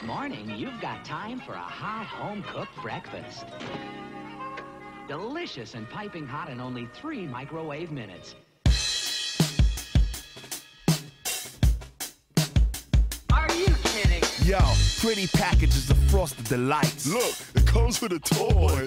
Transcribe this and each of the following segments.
This morning, you've got time for a hot home-cooked breakfast. Delicious and piping hot in only three microwave minutes. Are you kidding? Yo, pretty packages of frosted delights. Look, it comes with a toy.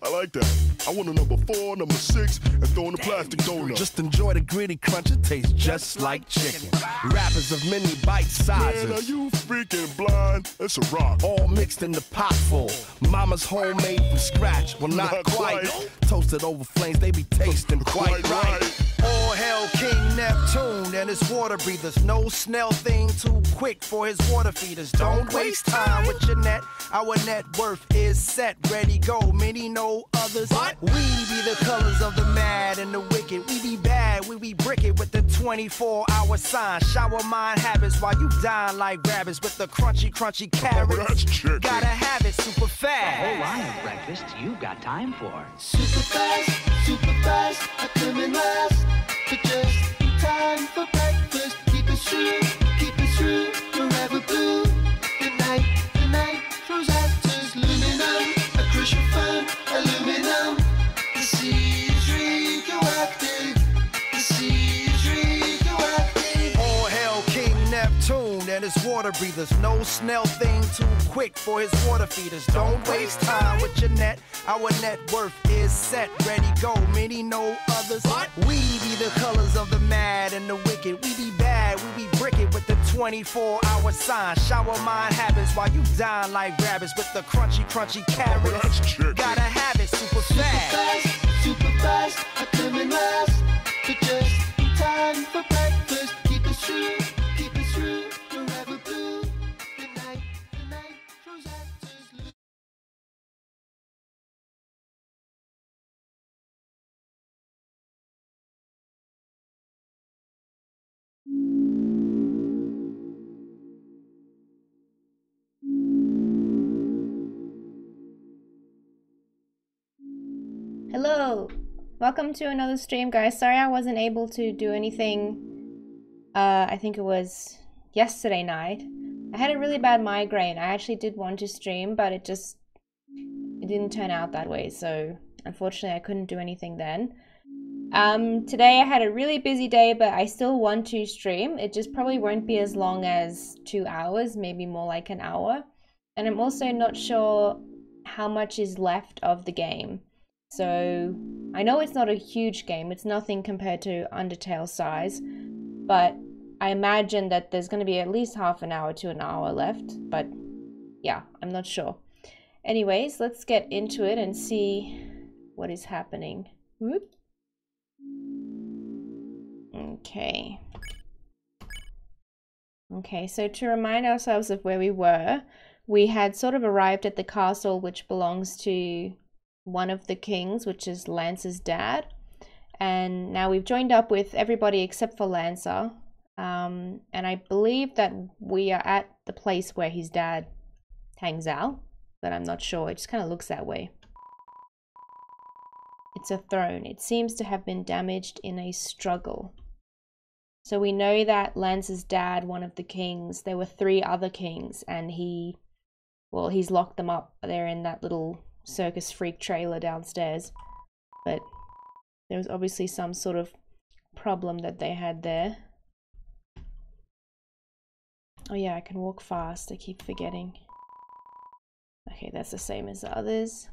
I like that. I want a number four, number six, and throw in a plastic donut. Just enjoy the gritty crunch, it tastes just like chicken. Rappers of many bite sizes. Man, are you freaking blind? It's a rock. All mixed in the pot full. Mama's homemade from scratch. Well, not, Not quite. quite. Toasted over flames, they be tasting quite, Quite right. right. All hail King Neptune and his water breathers. No snail thing too quick for his water feeders. Don't waste time with your net. Our net worth is set, ready, go. Many know others. What? We be the colors of the mad and the wicked. We be bad, we be brick it with the 24 hour sign. Shower mind habits while you dine like rabbits with the crunchy, crunchy oh, carrots. that's chicken. Gotta have it super A whole fast. line of breakfast you've got time for. Super fast, super fast, I come in last. But just in time for breakfast. Keep it true, keep it true, forever blue. His water breathers. No snail thing too quick for his water feeders. Don't waste time with your net. Our net worth is set, ready, go. Many know others. We be the colors of the mad and the wicked. We be bad, we be bricket with the 24 hour sign. Shower mind habits while you dine like rabbits with the crunchy, crunchy oh, carrots. that's chicken. Gotta have it super fast. fast, super fast, I come in last. But just in time for breakfast. Keep it true, Welcome to another stream, guys. Sorry I wasn't able to do anything. Uh, I think it was yesterday night. I had a really bad migraine. I actually did want to stream, but it just it didn't turn out that way. So unfortunately, I couldn't do anything then. Um, today I had a really busy day, but I still want to stream. It just probably won't be as long as two hours, maybe more like an hour. And I'm also not sure how much is left of the game. So I know it's not a huge game, it's nothing compared to Undertale size, but I imagine that there's going to be at least half an hour to an hour left, but yeah, I'm not sure. Anyways, let's get into it and see what is happening. Whoop. Okay. Okay, so to remind ourselves of where we were, we had sort of arrived at the castle which belongs to one of the kings, which is Lance's dad. And now we've joined up with everybody except for Lancer. Um, and I believe that we are at the place where his dad hangs out, but I'm not sure. It just kind of looks that way. It's a throne. It seems to have been damaged in a struggle. So we know that Lance's dad, one of the kings, there were three other kings, and he, well, he's locked them up. They're in that little circus freak trailer downstairs. But there was obviously some sort of problem that they had there. Oh yeah, I can walk fast. I keep forgetting. Okay, that's the same as the others.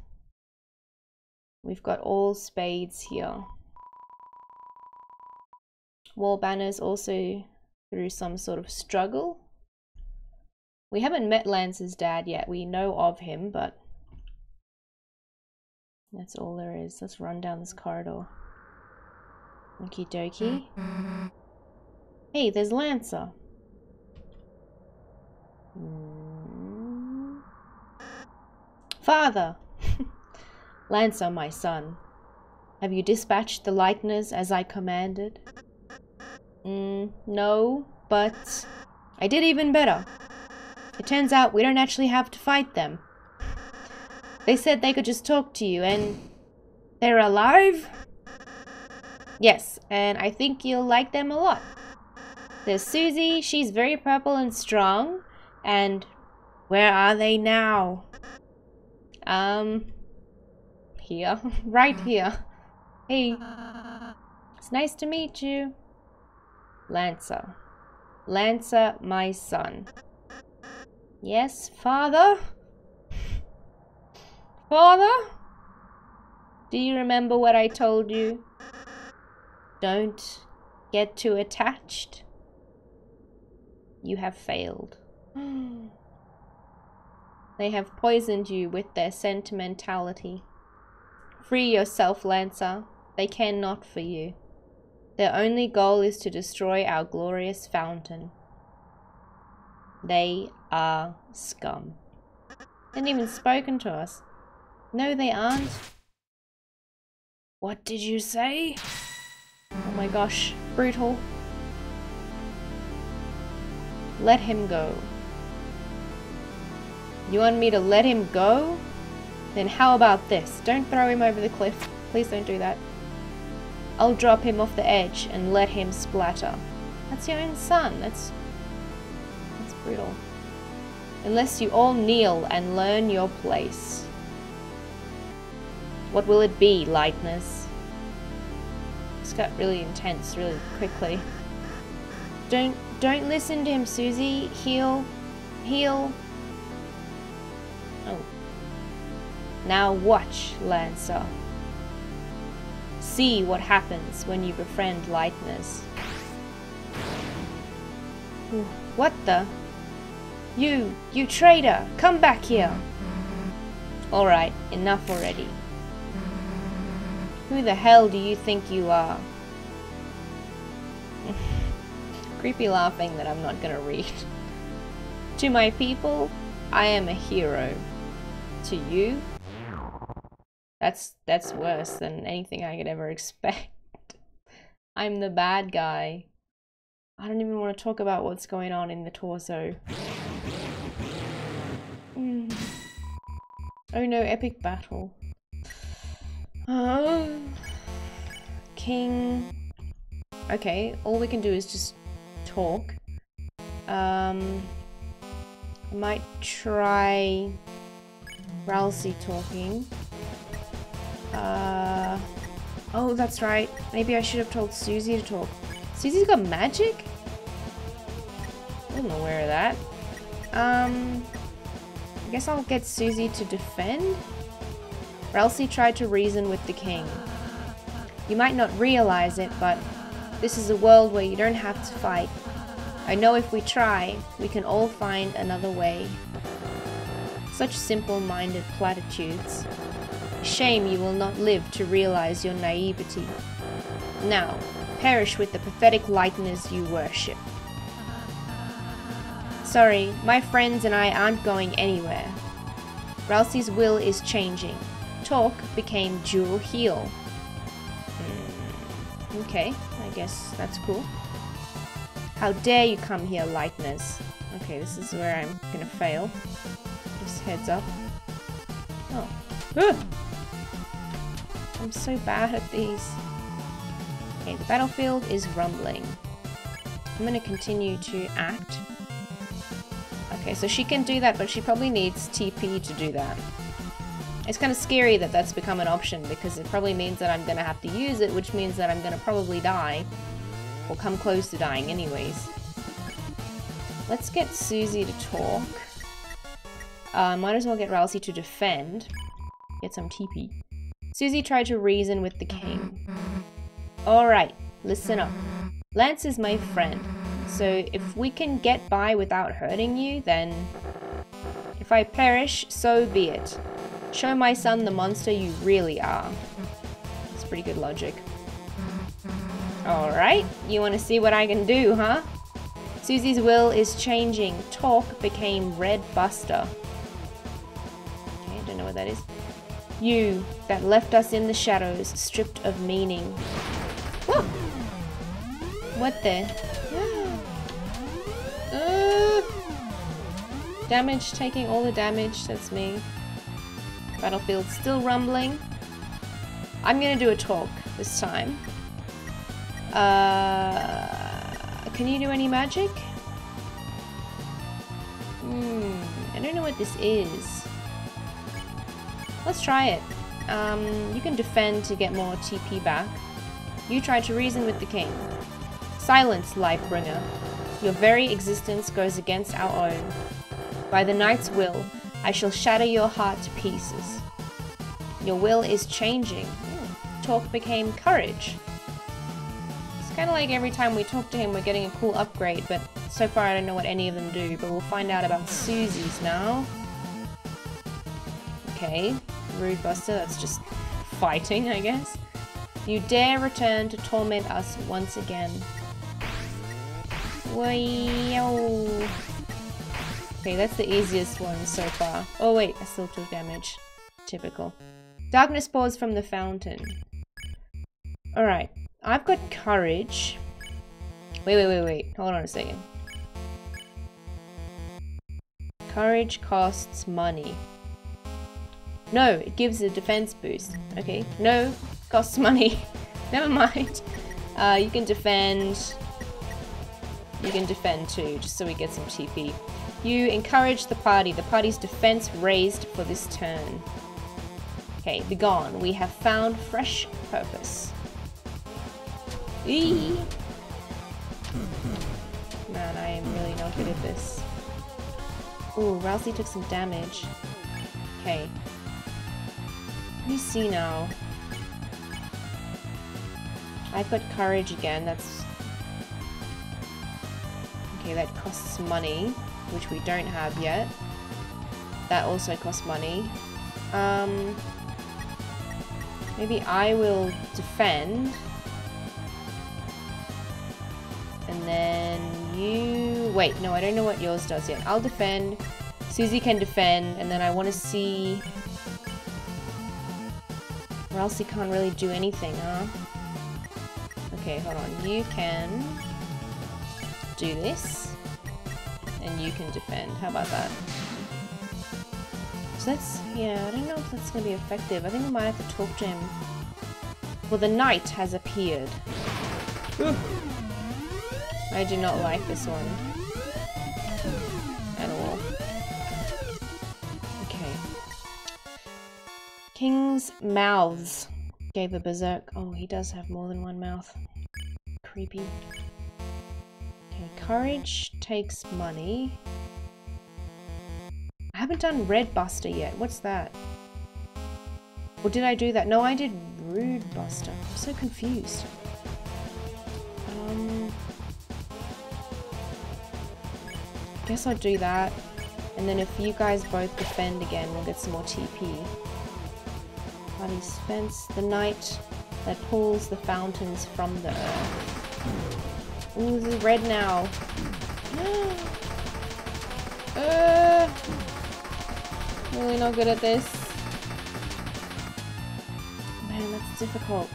We've got all spades here. Wall banners also through some sort of struggle. We haven't met Lance's dad yet. We know of him, but that's all there is. Let's run down this corridor. Okie dokie. Hey, there's Lancer. Hmm. Father! Lancer, my son. Have you dispatched the Lightners as I commanded? Mm, no, but I did even better. It turns out we don't actually have to fight them. They said they could just talk to you and they're alive? Yes, and I think you'll like them a lot. There's Susie, she's very purple and strong, and Where are they now? Um, here. right here. Hey. It's nice to meet you. Lancer. Lancer, my son. Yes, father? Father? Do you remember what I told you? Don't get too attached. You have failed. they have poisoned you with their sentimentality. Free yourself, Lancer. They care not for you. Their only goal is to destroy our glorious fountain. They are scum. They haven't even spoken to us. No, they aren't. What did you say? Oh my gosh, brutal. Let him go. You want me to let him go? Then how about this? Don't throw him over the cliff. Please don't do that. I'll drop him off the edge and let him splatter. That's your own son. That's... That's brutal. Unless you all kneel and learn your place. What will it be, Lightners? This got really intense really quickly. Don't don't listen to him, Susie. Heal. Heal. Oh. Now watch, Lancer. See what happens when you befriend Lightners. What the? You, you traitor, come back here. Alright, enough already. Who the hell do you think you are? Creepy laughing that I'm not gonna read. to my people, I am a hero. To you, that's that's worse than anything I could ever expect. I'm the bad guy. I don't even want to talk about what's going on in the torso. Mm. Oh no, epic battle. King. Okay, all we can do is just talk. Um, I might try Ralsei talking. Uh, oh, that's right. Maybe I should have told Susie to talk. Susie's got magic? I'm aware of that. Um, I guess I'll get Susie to defend? Ralsei tried to reason with the king. You might not realize it, but this is a world where you don't have to fight. I know if we try, we can all find another way. Such simple-minded platitudes. Shame you will not live to realize your naivety. Now, perish with the pathetic Lightners you worship. Sorry, my friends and I aren't going anywhere. Ralsei's will is changing talk became dual heal. Mm, okay, I guess that's cool. How dare you come here, lightness. Okay, this is where I'm gonna fail. Just heads up. Oh. Ugh! I'm so bad at these. Okay, the battlefield is rumbling. I'm gonna continue to act. Okay, so she can do that, but she probably needs TP to do that. It's kind of scary that that's become an option because it probably means that I'm going to have to use it, which means that I'm going to probably die. Or come close to dying anyways. Let's get Susie to talk. Uh, might as well get Ralsei to defend. Get some TP. Susie tried to reason with the king. Alright, listen up. Lance is my friend, so if we can get by without hurting you, then... If I perish, so be it. Show my son the monster you really are. It's pretty good logic. Alright, you want to see what I can do, huh? Susie's will is changing. Talk became Red Buster. Okay, don't know what that is. You, that left us in the shadows, stripped of meaning. Whoa! What the? Uh, damage, taking all the damage, that's me. Battlefield still rumbling. I'm gonna do a talk this time. Uh, can you do any magic? Hmm, I don't know what this is. Let's try it. Um, you can defend to get more TP back. You try to reason with the king. Silence, Lightbringer. Your very existence goes against our own. By the knight's will, I shall shatter your heart to pieces. Your will is changing. Hmm, Talk became courage. It's kind of like every time we talk to him, we're getting a cool upgrade, but so far I don't know what any of them do, but we'll find out about Susie's now. Okay, Rude Buster, that's just fighting, I guess. You dare return to torment us once again. Wow. Okay, that's the easiest one so far. Oh wait, I still took damage. Typical. Darkness pours from the fountain. Alright, I've got courage. Wait, wait, wait, wait. Hold on a second. Courage costs money. No, it gives a defense boost. Okay, no, costs money. Never mind. Uh, you can defend. You can defend too, just so we get some TP. You encourage the party. The party's defense raised for this turn. Okay, begone. We have found fresh purpose. Eee. Man, I am really not good at this. Ooh, Ralsei took some damage. Okay. Let me see now. I've got courage again, that's... Okay, that costs money, which we don't have yet. That also costs money. Um... Maybe I will defend. And then you... Wait, no, I don't know what yours does yet. I'll defend. Susie can defend, and then I want to see... Or else he can't really do anything, huh? Okay, hold on. You can do this, and you can defend. How about that? So that's, yeah, I don't know if that's going to be effective. I think we might have to talk to him. Well, the knight has appeared. I do not like this one. At all. Okay. King's mouths gave a berserk. Oh, he does have more than one mouth. Creepy. Okay, courage takes money. I haven't done Red Buster yet. What's that? Or did I do that? No, I did Rude Buster. I'm so confused. Um, guess I'll do that. And then if you guys both defend again, we'll get some more TP. Party Spence, the knight that pulls the fountains from the earth. Ooh, this is red now. uh, really not good at this. Man, that's difficult.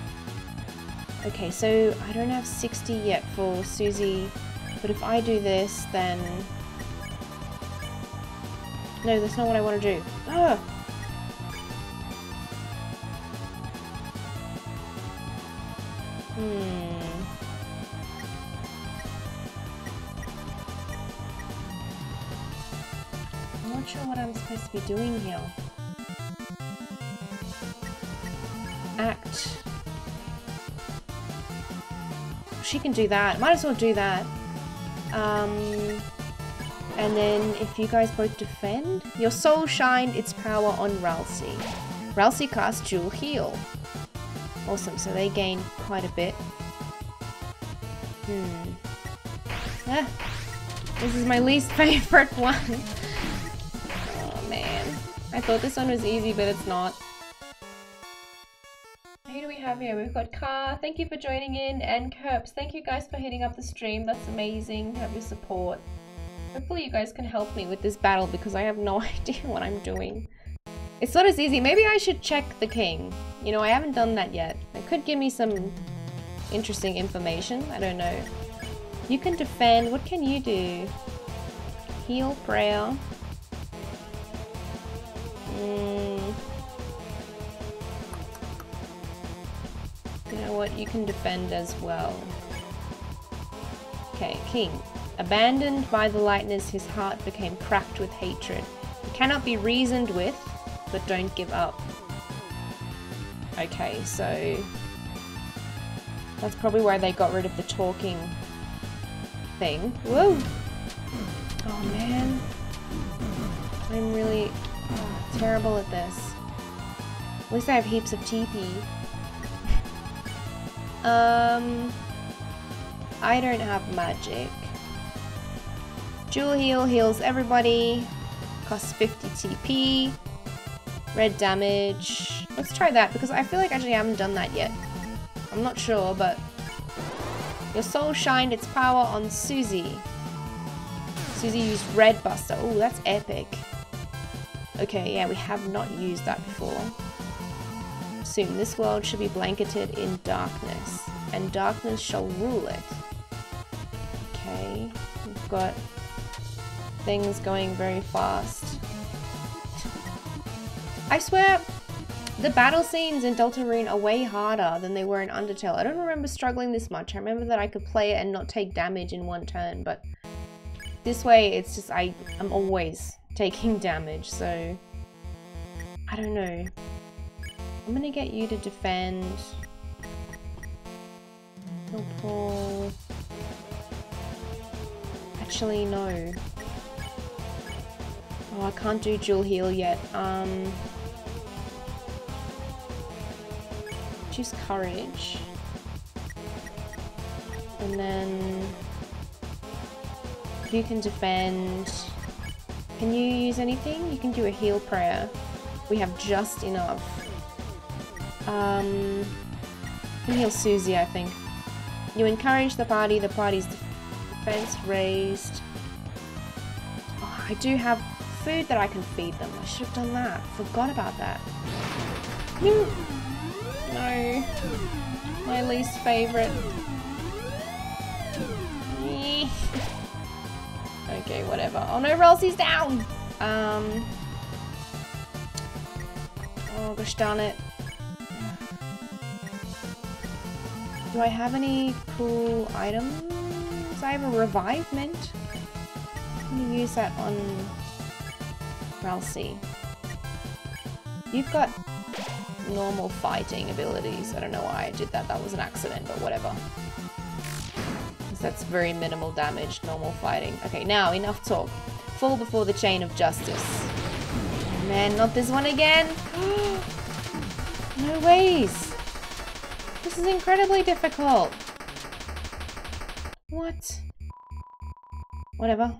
Okay, so I don't have 60 yet for Susie, but if I do this, then... No, that's not what I want to do. Ah! Hmm. Be doing here. Act. She can do that. Might as well do that. Um, and then if you guys both defend, your soul shined its power on Ralsei. Ralsei cast Dual Heal. Awesome, so they gain quite a bit. Hmm. Ah, this is my least favorite one. I thought this one was easy, but it's not. Who do we have here? We've got Car, thank you for joining in, and Kerps, thank you guys for hitting up the stream. That's amazing. Have your support. Hopefully you guys can help me with this battle because I have no idea what I'm doing. It's not as easy. Maybe I should check the king. You know, I haven't done that yet. It could give me some interesting information. I don't know. You can defend. What can you do? Heal, prayer. Mm. You know what? You can defend as well. Okay, king. Abandoned by the lightness, his heart became cracked with hatred. He Cannot be reasoned with, but don't give up. Okay, so that's probably why they got rid of the talking thing. Whoa! Oh man. I'm really terrible at this. At least I have heaps of TP. um, I don't have magic. Dual heal heals everybody. Costs 50 TP. Red damage. Let's try that because I feel like I actually haven't done that yet. I'm not sure, but your soul shined its power on Susie. Susie used Red Buster. Oh, that's epic. Okay, yeah, we have not used that before. Soon, this world should be blanketed in darkness, and darkness shall rule it. Okay, we've got things going very fast. I swear, the battle scenes in Deltarune are way harder than they were in Undertale. I don't remember struggling this much. I remember that I could play it and not take damage in one turn, but this way it's just I, I'm always taking damage, so I don't know. I'm gonna get you to defend. Paul. Actually, no. Oh, I can't do dual heal yet. Um, choose courage. And then you can defend. Can you use anything? You can do a heal prayer. We have just enough. Um, can heal Susie, I think. You encourage the party, the party's defense raised. Oh, I do have food that I can feed them. I should have done that. Forgot about that. No. My least favorite. okay, whatever. Oh no, Ralsei's down! Um. Oh gosh darn it. Do I have any cool items? I have a revive mint. I'm gonna use that on Ralsei. You've got normal fighting abilities. I don't know why I did that. That was an accident, but whatever. That's very minimal damage, normal fighting. Okay, now enough talk. Fall before the chain of justice. Man, not this one again. no ways. This is incredibly difficult. What? Whatever.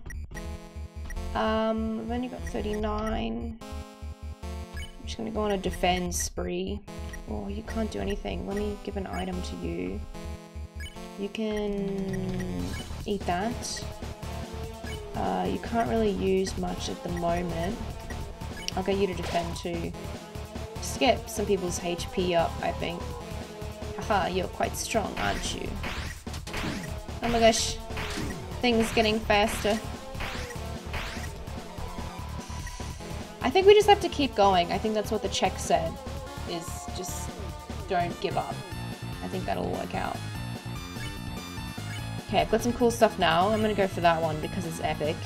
Um, I've only got 39. I'm just gonna go on a defense spree. Oh, you can't do anything. Let me give an item to you. You can eat that. Uh, you can't really use much at the moment. I'll get you to defend too. Just get some people's HP up, I think. Haha, you're quite strong, aren't you? Oh my gosh. Things getting faster. I think we just have to keep going. I think that's what the check said. Is just don't give up. I think that'll work out. Okay, I've got some cool stuff now. I'm gonna go for that one because it's epic.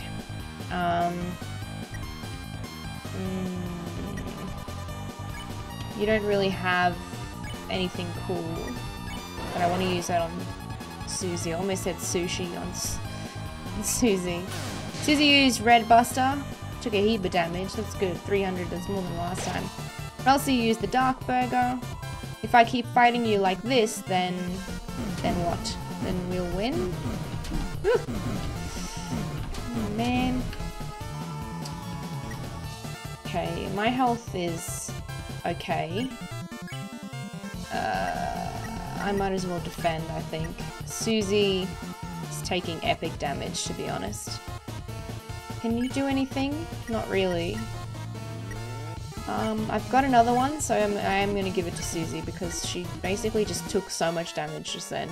Um, mm, you don't really have anything cool, but I want to use that on Susie. I almost said sushi on, Susie. Susie used Red Buster. Took a heap of damage. That's good. 300. That's more than last time. also used the Dark Burger. If I keep fighting you like this, then... Then what? Then we'll win? Oh, man. Okay, my health is okay. Uh, I might as well defend, I think. Susie is taking epic damage, to be honest. Can you do anything? Not really. Um, I've got another one, so I'm, I am going to give it to Susie because she basically just took so much damage just then.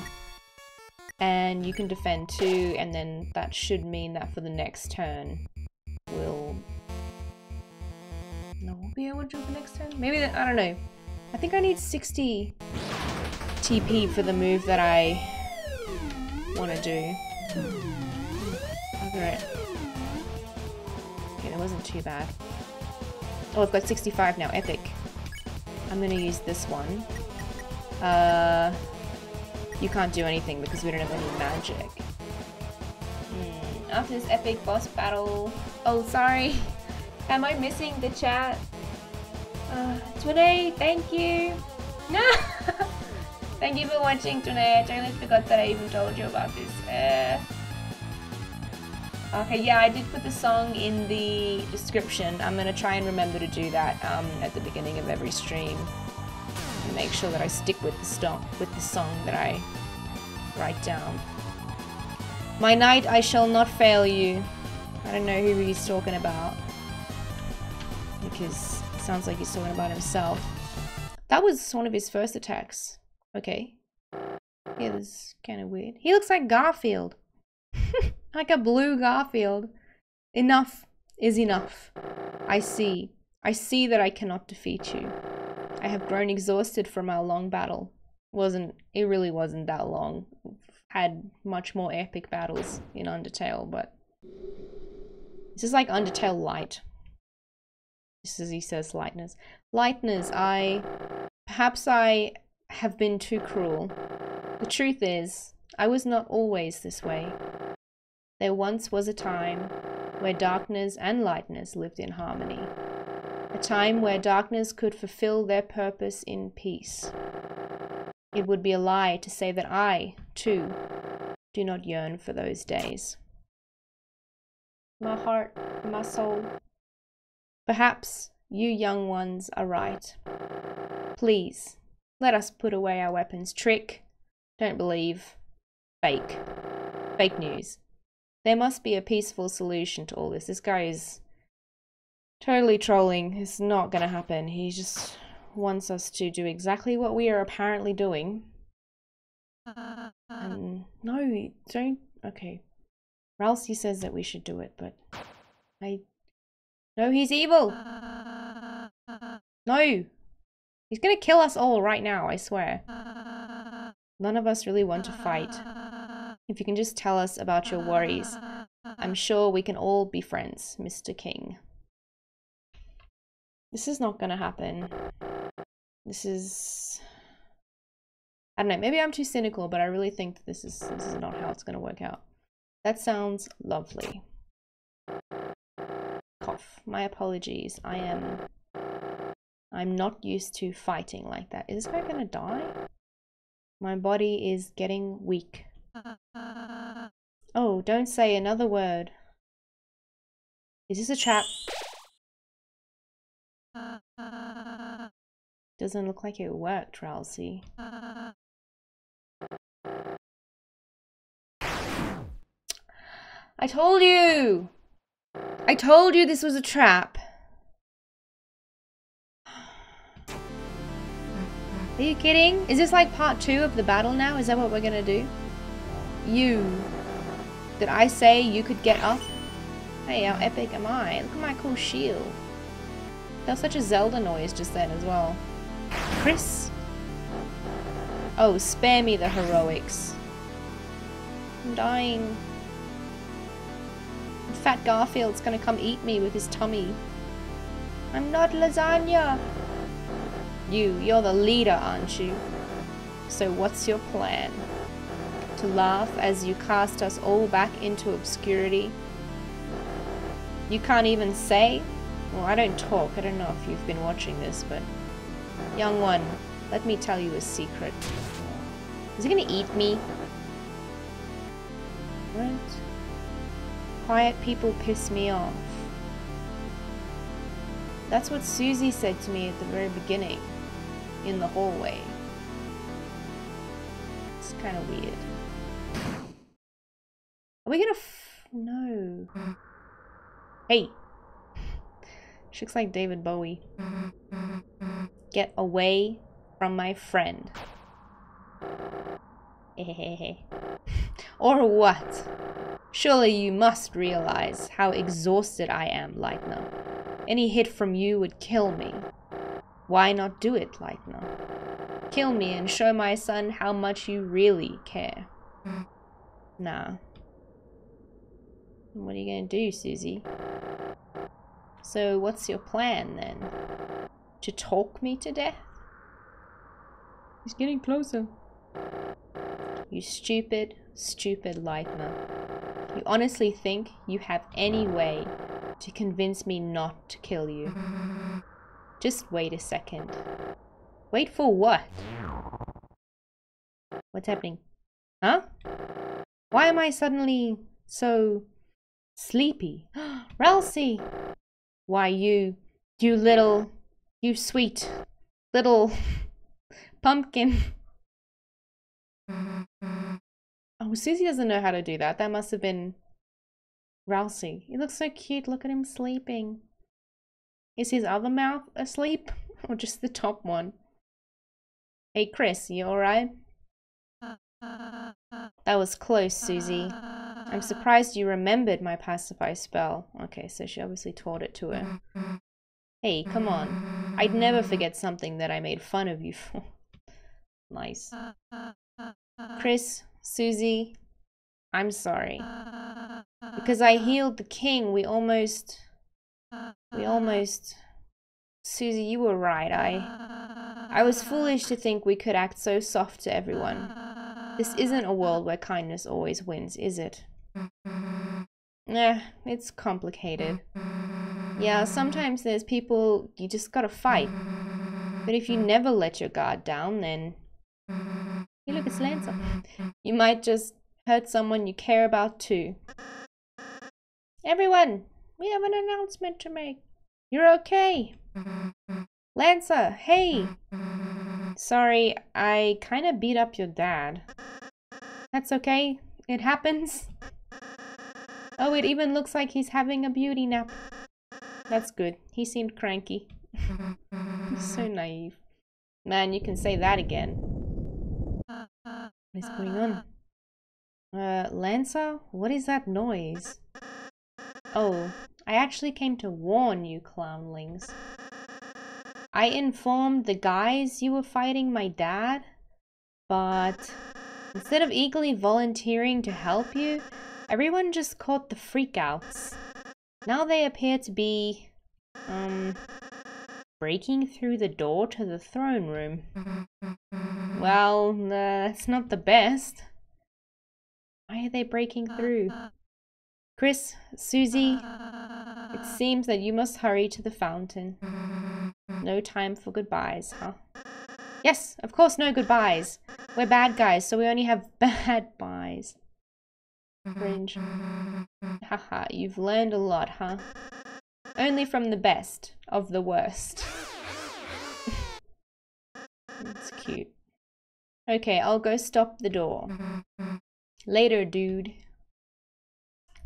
And you can defend too, and then that should mean that for the next turn, we'll... No, we'll be able to do the next turn? Maybe, that, I don't know. I think I need 60 TP for the move that I want to do. Okay. Okay, that wasn't too bad. Oh, I've got 65 now. Epic. I'm gonna use this one. Uh, you can't do anything because we don't have any magic. Hmm, After this epic boss battle... Oh, sorry. Am I missing the chat? Uh, Today, thank you. No! thank you for watching today. I totally forgot that I even told you about this. Uh, okay, yeah, I did put the song in the description. I'm gonna try and remember to do that um, at the beginning of every stream. Make sure that I stick with the song, with the song that I write down. My knight, I shall not fail you. I don't know who he's talking about. Because it sounds like he's talking about himself. That was one of his first attacks. Okay. Yeah, this is kind of weird. He looks like Garfield. like a blue Garfield. Enough is enough. I see. I see that I cannot defeat you. I have grown exhausted from our long battle. Wasn't it really wasn't that long. Had much more epic battles in Undertale, but this is like Undertale light. Just as he says lightness. Lightness, I perhaps I have been too cruel. The truth is, I was not always this way. There once was a time where darkness and lightness lived in harmony. A time where darkness could fulfill their purpose in peace. It would be a lie to say that I, too, do not yearn for those days. My heart, my soul. Perhaps you young ones are right. Please, let us put away our weapons. Trick. Don't believe. Fake. Fake news. There must be a peaceful solution to all this. This guy is totally trolling. It's not gonna happen. He just wants us to do exactly what we are apparently doing. Uh. And no, don't. Okay. Ralsei says that we should do it, but I. No, he's evil. Uh. No. He's gonna kill us all right now, I swear. Uh. None of us really want to fight. If you can just tell us about your worries, I'm sure we can all be friends, Mr. King. This is not gonna happen. This is... I don't know, maybe I'm too cynical, but I really think this is, this is not how it's gonna work out. That sounds lovely. Cough. My apologies. I am... I'm not used to fighting like that. Is this guy gonna die? My body is getting weak. Oh, don't say another word. Is this a trap? Doesn't look like it worked, Ralsei. I told you! I told you this was a trap. Are you kidding? Is this like part two of the battle now? Is that what we're gonna do? You. Did I say you could get up? Hey, how epic am I? Look at my cool shield. That was such a Zelda noise just then as well. Kris? Oh, spare me the heroics. I'm dying. Fat Garfield's gonna come eat me with his tummy. I'm not lasagna. You, you're the leader, aren't you? So what's your plan? To laugh as you cast us all back into obscurity? You can't even say? Well, I don't talk. I don't know if you've been watching this, but... Young one, let me tell you a secret. Is he gonna eat me? What? Quiet people piss me off. That's what Susie said to me at the very beginning, in the hallway. It's kind of weird. Are we gonna f- No. Hey! She looks like David Bowie. Get away from my friend. or what? Surely you must realize how exhausted I am, Lightner. Any hit from you would kill me. Why not do it, Lightner? Kill me and show my son how much you really care. Nah. What are you gonna do, Susie? So what's your plan then? To talk me to death? He's getting closer. You stupid, stupid Lightner. You honestly think you have any way to convince me not to kill you? Just wait a second. Wait for what? What's happening? Huh? Why am I suddenly so sleepy? Ralsei! Why, you, you little, you sweet little pumpkin. Oh, Susie doesn't know how to do that. That must have been Ralsei. He looks so cute. Look at him sleeping. Is his other mouth asleep? Or just the top one? Hey, Kris, you alright? That was close, Susie. I'm surprised you remembered my pacify spell. Okay, so she obviously taught it to her. Hey, come on. I'd never forget something that I made fun of you for. nice. Kris, Susie, I'm sorry. Because I healed the king, we almost... We almost... Susie, you were right. I... I was foolish to think we could act so soft to everyone. This isn't a world where kindness always wins, is it? Nah, it's complicated. Yeah, sometimes there's people you just gotta fight. But if you never let your guard down, then... Hey, look, it's Lancer. You might just hurt someone you care about too. Everyone, we have an announcement to make. You're okay. Lancer, hey! Sorry, I kinda beat up your dad. That's okay, it happens. Oh, it even looks like he's having a beauty nap. That's good. He seemed cranky. so naive. Man, you can say that again. What is going on? Uh, Lancer? What is that noise? Oh, I actually came to warn you, clownlings. I informed the guys you were fighting my dad, but instead of eagerly volunteering to help you, everyone just caught the freakouts. Now they appear to be, um, breaking through the door to the throne room. Well, uh, that's not the best. Why are they breaking through? Kris, Susie, it seems that you must hurry to the fountain. No time for goodbyes, huh? Yes, of course no goodbyes. We're bad guys, so we only have bad buys. Cringe. Haha, you've learned a lot, huh? Only from the best of the worst. It's cute. Okay, I'll go stop the door. Later, dude.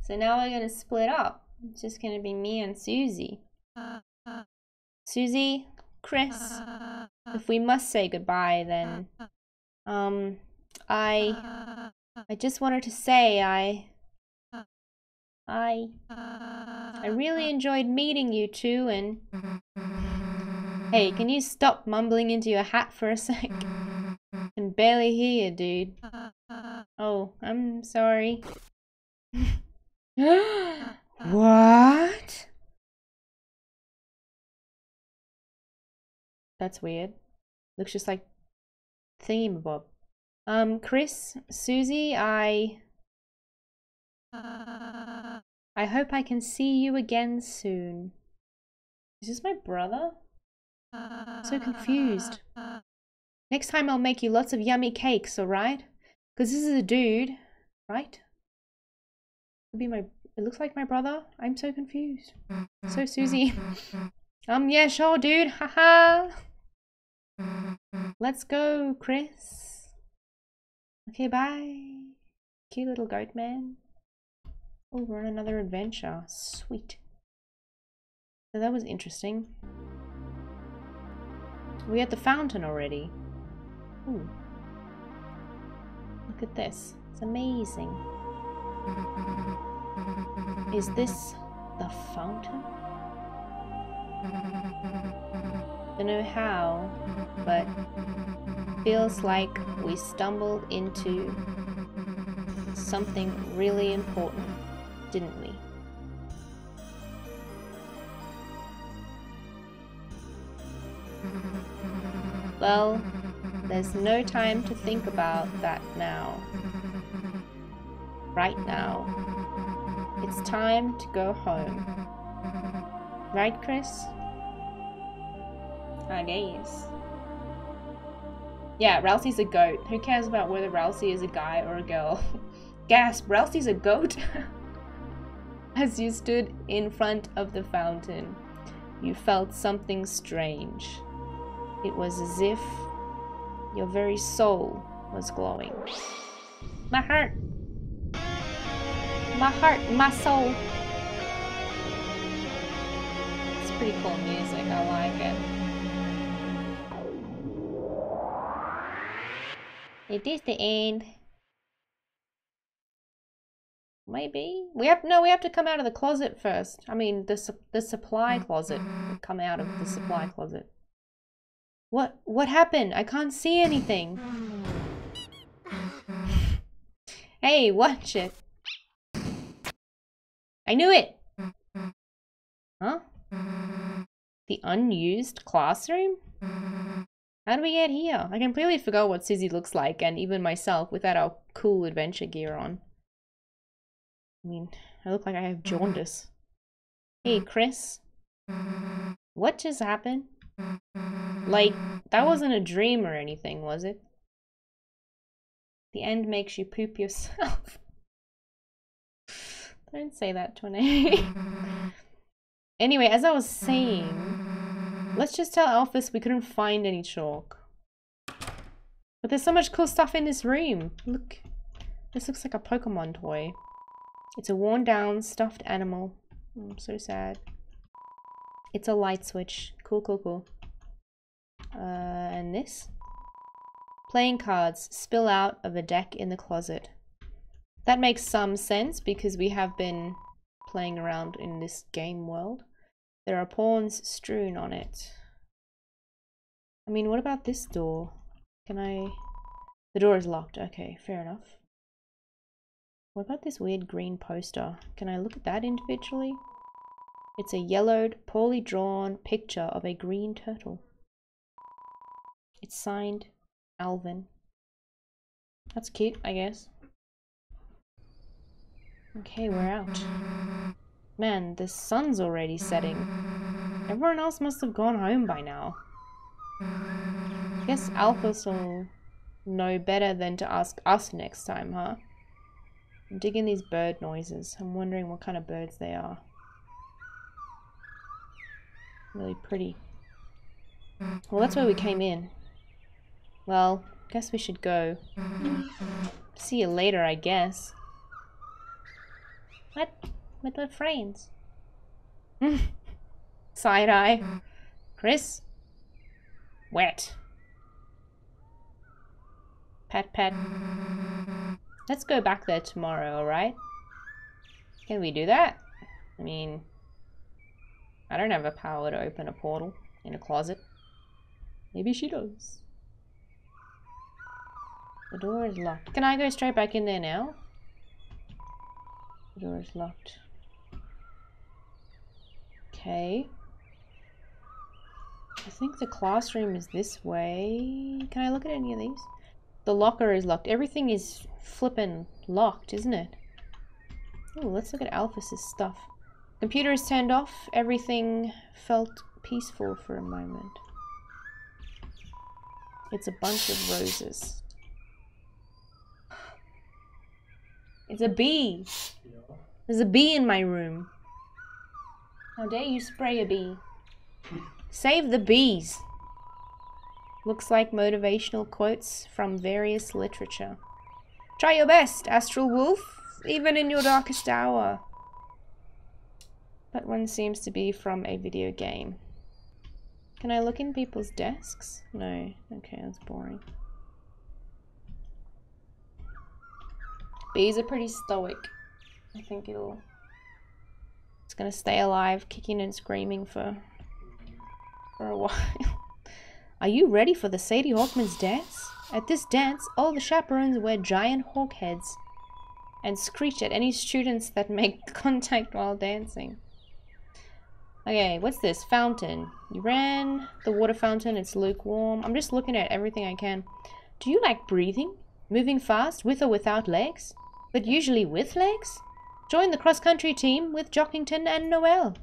So now we're gonna split up. It's just gonna be me and Susie. Susie, Kris, if we must say goodbye, then, um, I, Uh, I just wanted to say I, uh, I, I uh, really enjoyed meeting you two and, hey, can you stop mumbling into your hat for a sec? I can barely hear you, dude. Oh, I'm sorry. what? That's weird. Looks just like Thingamabob. Um, Kris, Susie, I... I hope I can see you again soon. Is this my brother? I'm so confused. Next time I'll make you lots of yummy cakes, alright? Because this is a dude, right? Could be my... It looks like my brother. I'm so confused. So, Susie... um, yeah, sure, dude. Haha. Let's go, Kris. Okay, bye. Cute little goat man. Oh, we're on another adventure. Sweet. So that was interesting. We're at the fountain already. Ooh. Look at this. It's amazing. Is this the fountain? Don't know how, but feels like we stumbled into something really important, didn't we? Well, there's no time to think about that now. Right now. It's time to go home. Right, Kris? I guess. Yeah, Ralsei's a goat. Who cares about whether Ralsei is a guy or a girl? Gasp, Ralsei's a goat? As you stood in front of the fountain, you felt something strange. It was as if your very soul was glowing. My heart. My heart, my soul. It's pretty cool music, I like it. It is the end. Maybe we have no. We have to come out of the closet first. I mean, the su the supply closet. Come out of the supply closet. What what happened? I can't see anything. hey, watch it. I knew it. Huh? The unused classroom? How do we get here? I completely forgot what Susie looks like, and even myself, without our cool adventure gear on. I mean, I look like I have jaundice. Hey, mm-hmm. Kris. What just happened? Like, that wasn't a dream or anything, was it? The end makes you poop yourself. Don't say that to an anyway, as I was saying, let's just tell Alphys we couldn't find any chalk. But there's so much cool stuff in this room. Look, this looks like a Pokemon toy. It's a worn down stuffed animal. I'm so sad. It's a light switch. Cool, cool, cool. Uh, and this? Playing cards spill out of a deck in the closet. That makes some sense because we have been playing around in this game world. There are pawns strewn on it. I mean, what about this door? Can I... The door is locked. Okay, fair enough. What about this weird green poster? Can I look at that individually? It's a yellowed, poorly drawn picture of a green turtle. It's signed Alvin. That's cute, I guess. Okay, we're out. Man, the sun's already setting. Everyone else must have gone home by now. Guess Alphys will know better than to ask us next time, huh? I'm digging these bird noises. I'm wondering what kind of birds they are. Really pretty. Well, that's where we came in. Well, guess we should go. See you later, I guess. What? What friends? Side eye. Kris? Wet. Pet pet. Let's go back there tomorrow, alright? Can we do that? I mean, I don't have a power to open a portal in a closet. Maybe she does. The door is locked. Can I go straight back in there now? The door is locked. Okay. I think the classroom is this way. Can I look at any of these? The locker is locked. Everything is flippin' locked, isn't it? Oh, let's look at Alphys's stuff. Computer is turned off. Everything felt peaceful for a moment. It's a bunch of roses. It's a bee. There's a bee in my room. How dare you spray a bee? Save the bees. Looks like motivational quotes from various literature. Try your best, Astral Wolf, even in your darkest hour. That one seems to be from a video game. Can I look in people's desks? No. Okay, that's boring. Bees are pretty stoic. I think it'll... It's gonna stay alive, kicking and screaming for... for a while. Are you ready for the Sadie Hawkman's dance? At this dance, all the chaperones wear giant hawk heads and screech at any students that make contact while dancing. Okay, what's this? Fountain. You ran the water fountain, it's lukewarm. I'm just looking at everything I can. Do you like breathing? Moving fast, with or without legs? But usually with legs? Join the cross-country team with Jockington and Noelle.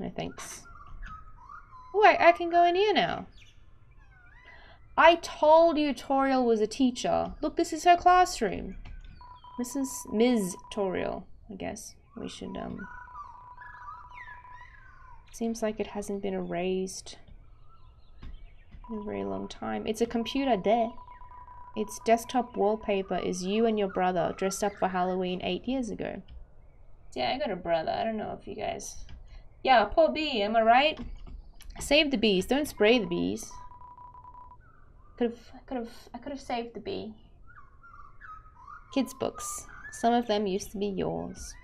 No thanks. Oh, I, I can go in here now. I told you Toriel was a teacher. Look, this is her classroom. Mrs. Ms. Toriel, I guess. We should, um... Seems like it hasn't been erased in a very long time. It's a computer there. Its desktop wallpaper is you and your brother dressed up for Halloween eight years ago. Yeah, I got a brother. I don't know if you guys... Yeah, poor bee, am I right? Save the bees. Don't spray the bees. Could have, could have, I could have saved the bee. Kids' books. Some of them used to be yours.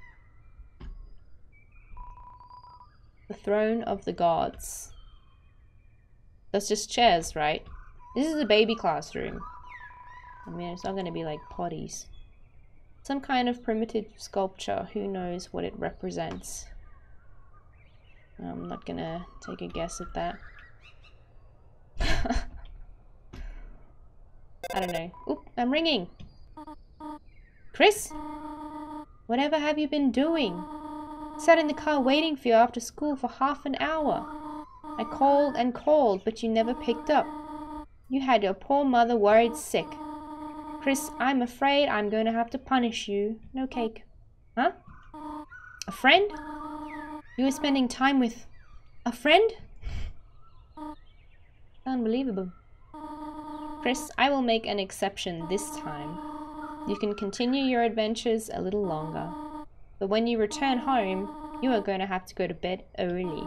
The throne of the gods. That's just chairs, right? This is a baby classroom. I mean, it's not going to be like potties. Some kind of primitive sculpture. Who knows what it represents? I'm not going to take a guess at that. I don't know. Oop, I'm ringing. Kris? Whatever have you been doing? Sat in the car waiting for you after school for half an hour. I called and called, but you never picked up. You had your poor mother worried sick. Kris, I'm afraid I'm going to have to punish you. No cake. Huh? A friend? You were spending time with a friend? Unbelievable. Kris, I will make an exception this time. You can continue your adventures a little longer. But when you return home, you are going to have to go to bed early.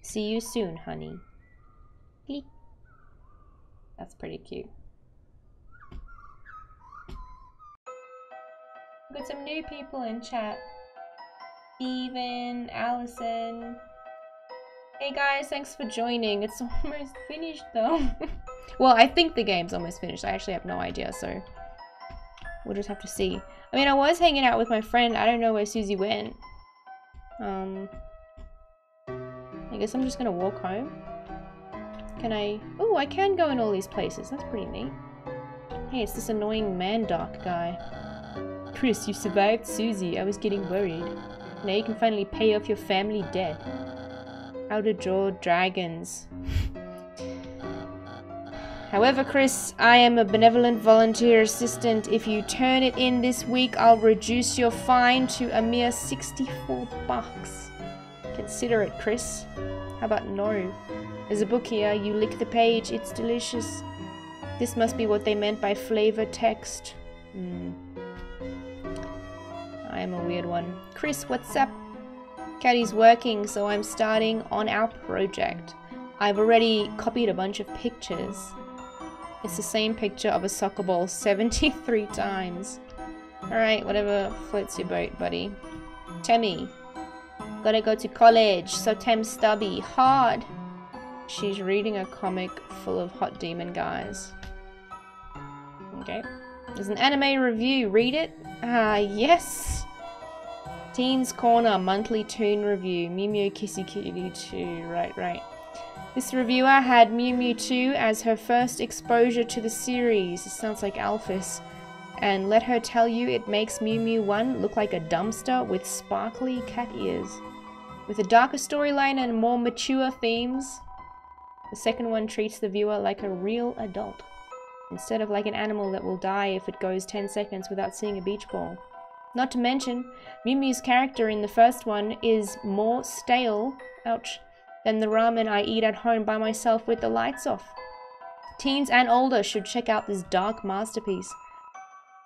See you soon, honey. That's pretty cute. Got some new people in chat. Steven, Allison. Hey guys, thanks for joining. It's almost finished though. well, I think the game's almost finished. I actually have no idea, so we'll just have to see. I mean, I was hanging out with my friend. I don't know where Susie went. Um, I guess I'm just gonna walk home. Can I? Oh, I can go in all these places. That's pretty neat. Hey, it's this annoying man dark guy. Kris, you survived Susie. I was getting worried. Now you can finally pay off your family debt. How to draw dragons. However, Kris, I am a benevolent volunteer assistant. If you turn it in this week, I'll reduce your fine to a mere 64 bucks. Consider it, Kris. How about no? There's a book here. You lick the page. It's delicious. This must be what they meant by flavor text. Hmm. Am a weird one. Kris, what's up? Catti's working, so I'm starting on our project. I've already copied a bunch of pictures. It's the same picture of a soccer ball 73 times. Alright, whatever floats your boat, buddy. Temmie. Gotta go to college, so Tem stubby. Hard. She's reading a comic full of hot demon guys. Okay. There's an anime review. Read it? Ah, yes. Teens Corner monthly toon review. Mew Mew Kissy Cutie 2. Right, right. This reviewer had Mew Mew 2 as her first exposure to the series. It sounds like Alphys. And let her tell you it makes Mew Mew 1 look like a dumpster with sparkly cat ears. With a darker storyline and more mature themes, the second one treats the viewer like a real adult, instead of like an animal that will die if it goes 10 seconds without seeing a beach ball. Not to mention, Mew Mew's character in the first one is more stale, ouch, than the ramen I eat at home by myself with the lights off. Teens and older should check out this dark masterpiece.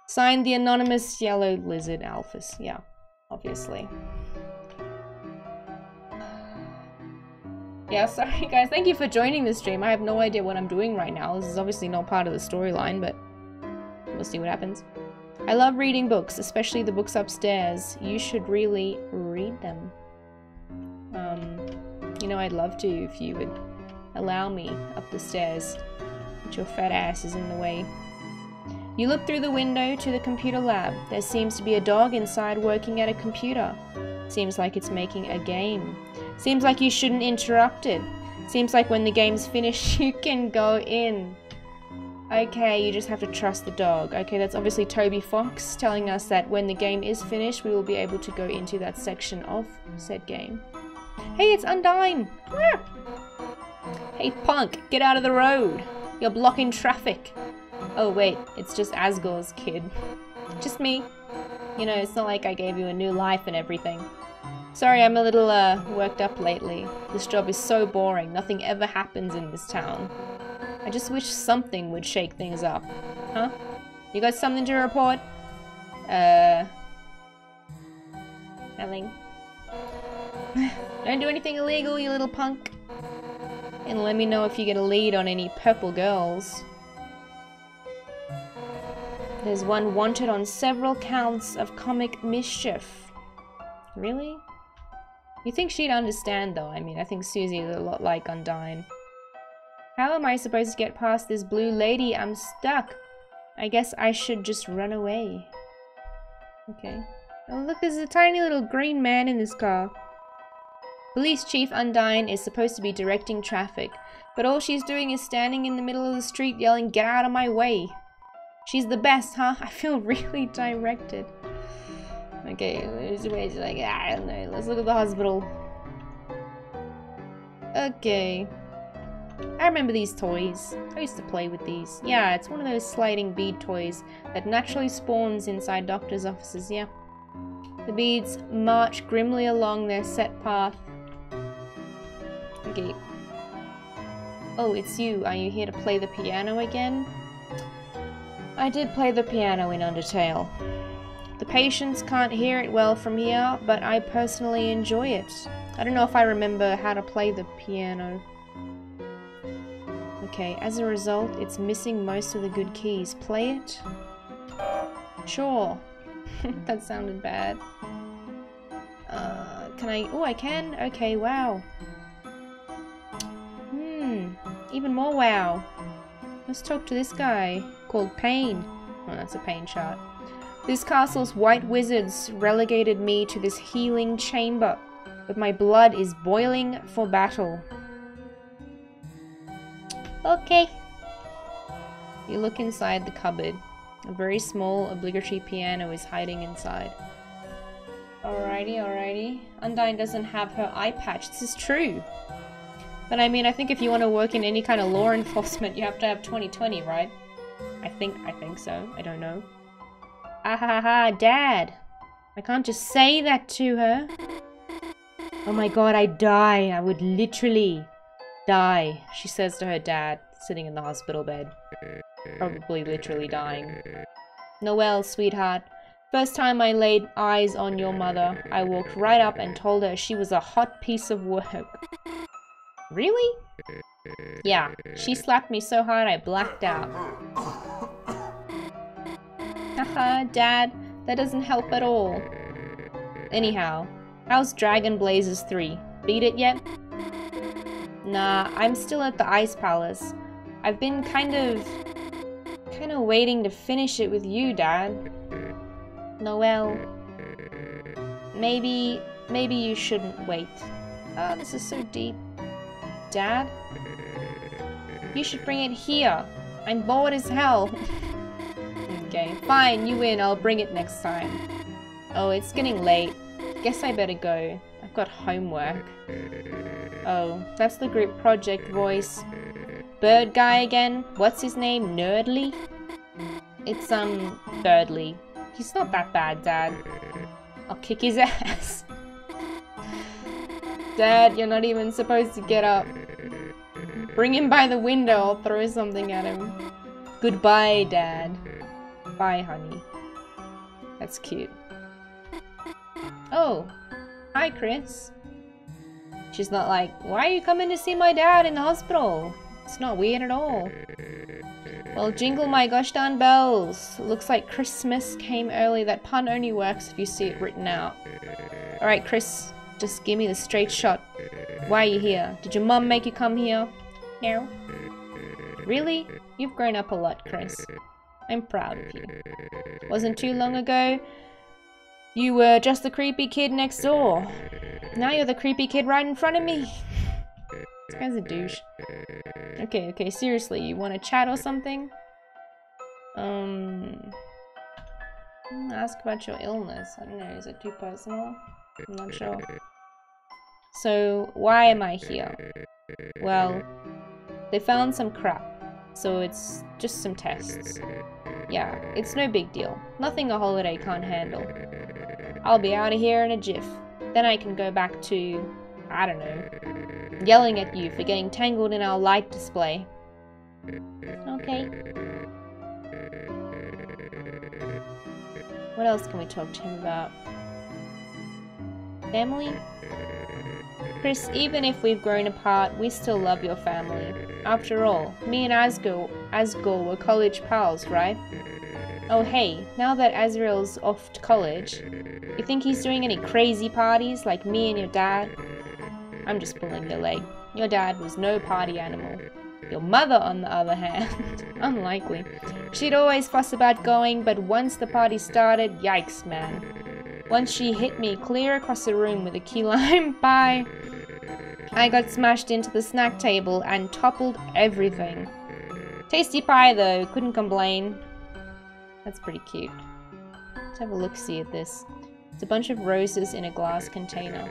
Signed the anonymous yellow lizard Alphys. Yeah, obviously. Yeah, sorry guys. Thank you for joining the stream. I have no idea what I'm doing right now. This is obviously not part of the storyline, but we'll see what happens. I love reading books, especially the books upstairs. You should really read them. Um, you know, I'd love to if you would allow me up the stairs, but your fat ass is in the way. You look through the window to the computer lab. There seems to be a dog inside working at a computer. Seems like it's making a game. Seems like you shouldn't interrupt it. Seems like when the game's finished, you can go in. Okay, you just have to trust the dog. Okay, that's obviously Toby Fox telling us that when the game is finished, we will be able to go into that section of said game. Hey, it's Undyne! Ah! Hey, punk, get out of the road! You're blocking traffic! Oh, wait, it's just Asgore's kid. Just me. You know, it's not like I gave you a new life and everything. Sorry, I'm a little, uh, worked up lately. This job is so boring. Nothing ever happens in this town. I just wish something would shake things up. Huh? You got something to report? Uh... Nothing. Don't do anything illegal, you little punk. And let me know if you get a lead on any purple girls. There's one wanted on several counts of comic mischief. Really? You think she'd understand though? I mean, I think Susie is a lot like Undyne. How am I supposed to get past this blue lady? I'm stuck. I guess I should just run away. Okay. Oh look, there's a tiny little green man in this car. Police Chief Undyne is supposed to be directing traffic, but all she's doing is standing in the middle of the street yelling, get out of my way. She's the best, huh? I feel really directed. Okay, there's a way to like, ah, I don't know, let's look at the hospital. Okay. I remember these toys. I used to play with these. Yeah, it's one of those sliding bead toys that naturally spawns inside doctor's offices, yeah. The beads march grimly along their set path. Okay. Oh, it's you. Are you here to play the piano again? I did play the piano in Undertale. The patients can't hear it well from here, but I personally enjoy it. I don't know if I remember how to play the piano. Okay, as a result, it's missing most of the good keys. Play it? Sure. that sounded bad. Uh, can I? Oh, I can? Okay, wow. Hmm, even more wow. Let's talk to this guy called Pain. Oh, that's a pain shot. This castle's white wizards relegated me to this healing chamber, but my blood is boiling for battle. Okay. You look inside the cupboard. A very small, obligatory piano is hiding inside. Alrighty, alrighty. Undyne doesn't have her eye patch. This is true. But I mean, I think if you want to work in any kind of law enforcement, you have to have 2020, right? I think, I think so. I don't know. Ah ha ha, dad. I can't just say that to her. Oh my god, I'd die. I would literally die, she says to her dad, sitting in the hospital bed. Probably literally dying. Noelle, sweetheart. First time I laid eyes on your mother, I walked right up and told her she was a hot piece of work. Really? Yeah, she slapped me so hard I blacked out. Haha, Dad, that doesn't help at all. Anyhow, how's Dragon Blazers 3? Beat it yet? Nah, I'm still at the Ice Palace. I've been kind of... kind of waiting to finish it with you, Dad. Noelle. Maybe... maybe you shouldn't wait. Oh, this is so deep. Dad? You should bring it here. I'm bored as hell. okay, fine, you win. I'll bring it next time. Oh, it's getting late. Guess I better go. Got homework. Oh, that's the group project voice. Bird guy again? What's his name? Nerdly? It's, um, Berdly. He's not that bad, Dad. I'll kick his ass. Dad, you're not even supposed to get up. Bring him by the window, I'll throw something at him. Goodbye, Dad. Bye, honey. That's cute. Oh. Hi, Kris. She's not like, why are you coming to see my dad in the hospital? It's not weird at all. Well, jingle my gosh darn bells. Looks like Christmas came early. That pun only works if you see it written out. Alright, Kris. Just give me the straight shot. Why are you here? Did your mum make you come here? No. Really? You've grown up a lot, Kris. I'm proud of you. Wasn't too long ago You were just the creepy kid next door. Now you're the creepy kid right in front of me. This guy's a douche. Okay, okay, seriously, you want to chat or something? Um, hmm, ask about your illness. I don't know, is it too personal? I'm not sure. So, why am I here? Well, they found some crap, so it's just some tests. Yeah, it's no big deal. Nothing a holiday can't handle. I'll be out of here in a jiff. Then I can go back to, I don't know, yelling at you for getting tangled in our light display. Okay. What else can we talk to him about? Family? Kris, even if we've grown apart, we still love your family. After all, me and Asgore, Asgore were college pals, right? Oh hey, now that Asriel's off to college, you think he's doing any crazy parties like me and your dad? I'm just pulling your leg. Your dad was no party animal. Your mother, on the other hand, unlikely. She'd always fuss about going, but once the party started, yikes, man. Once she hit me clear across the room with a key lime pie. I got smashed into the snack table and toppled everything. Tasty pie though, couldn't complain. That's pretty cute. Let's have a look-see at this. It's a bunch of roses in a glass container.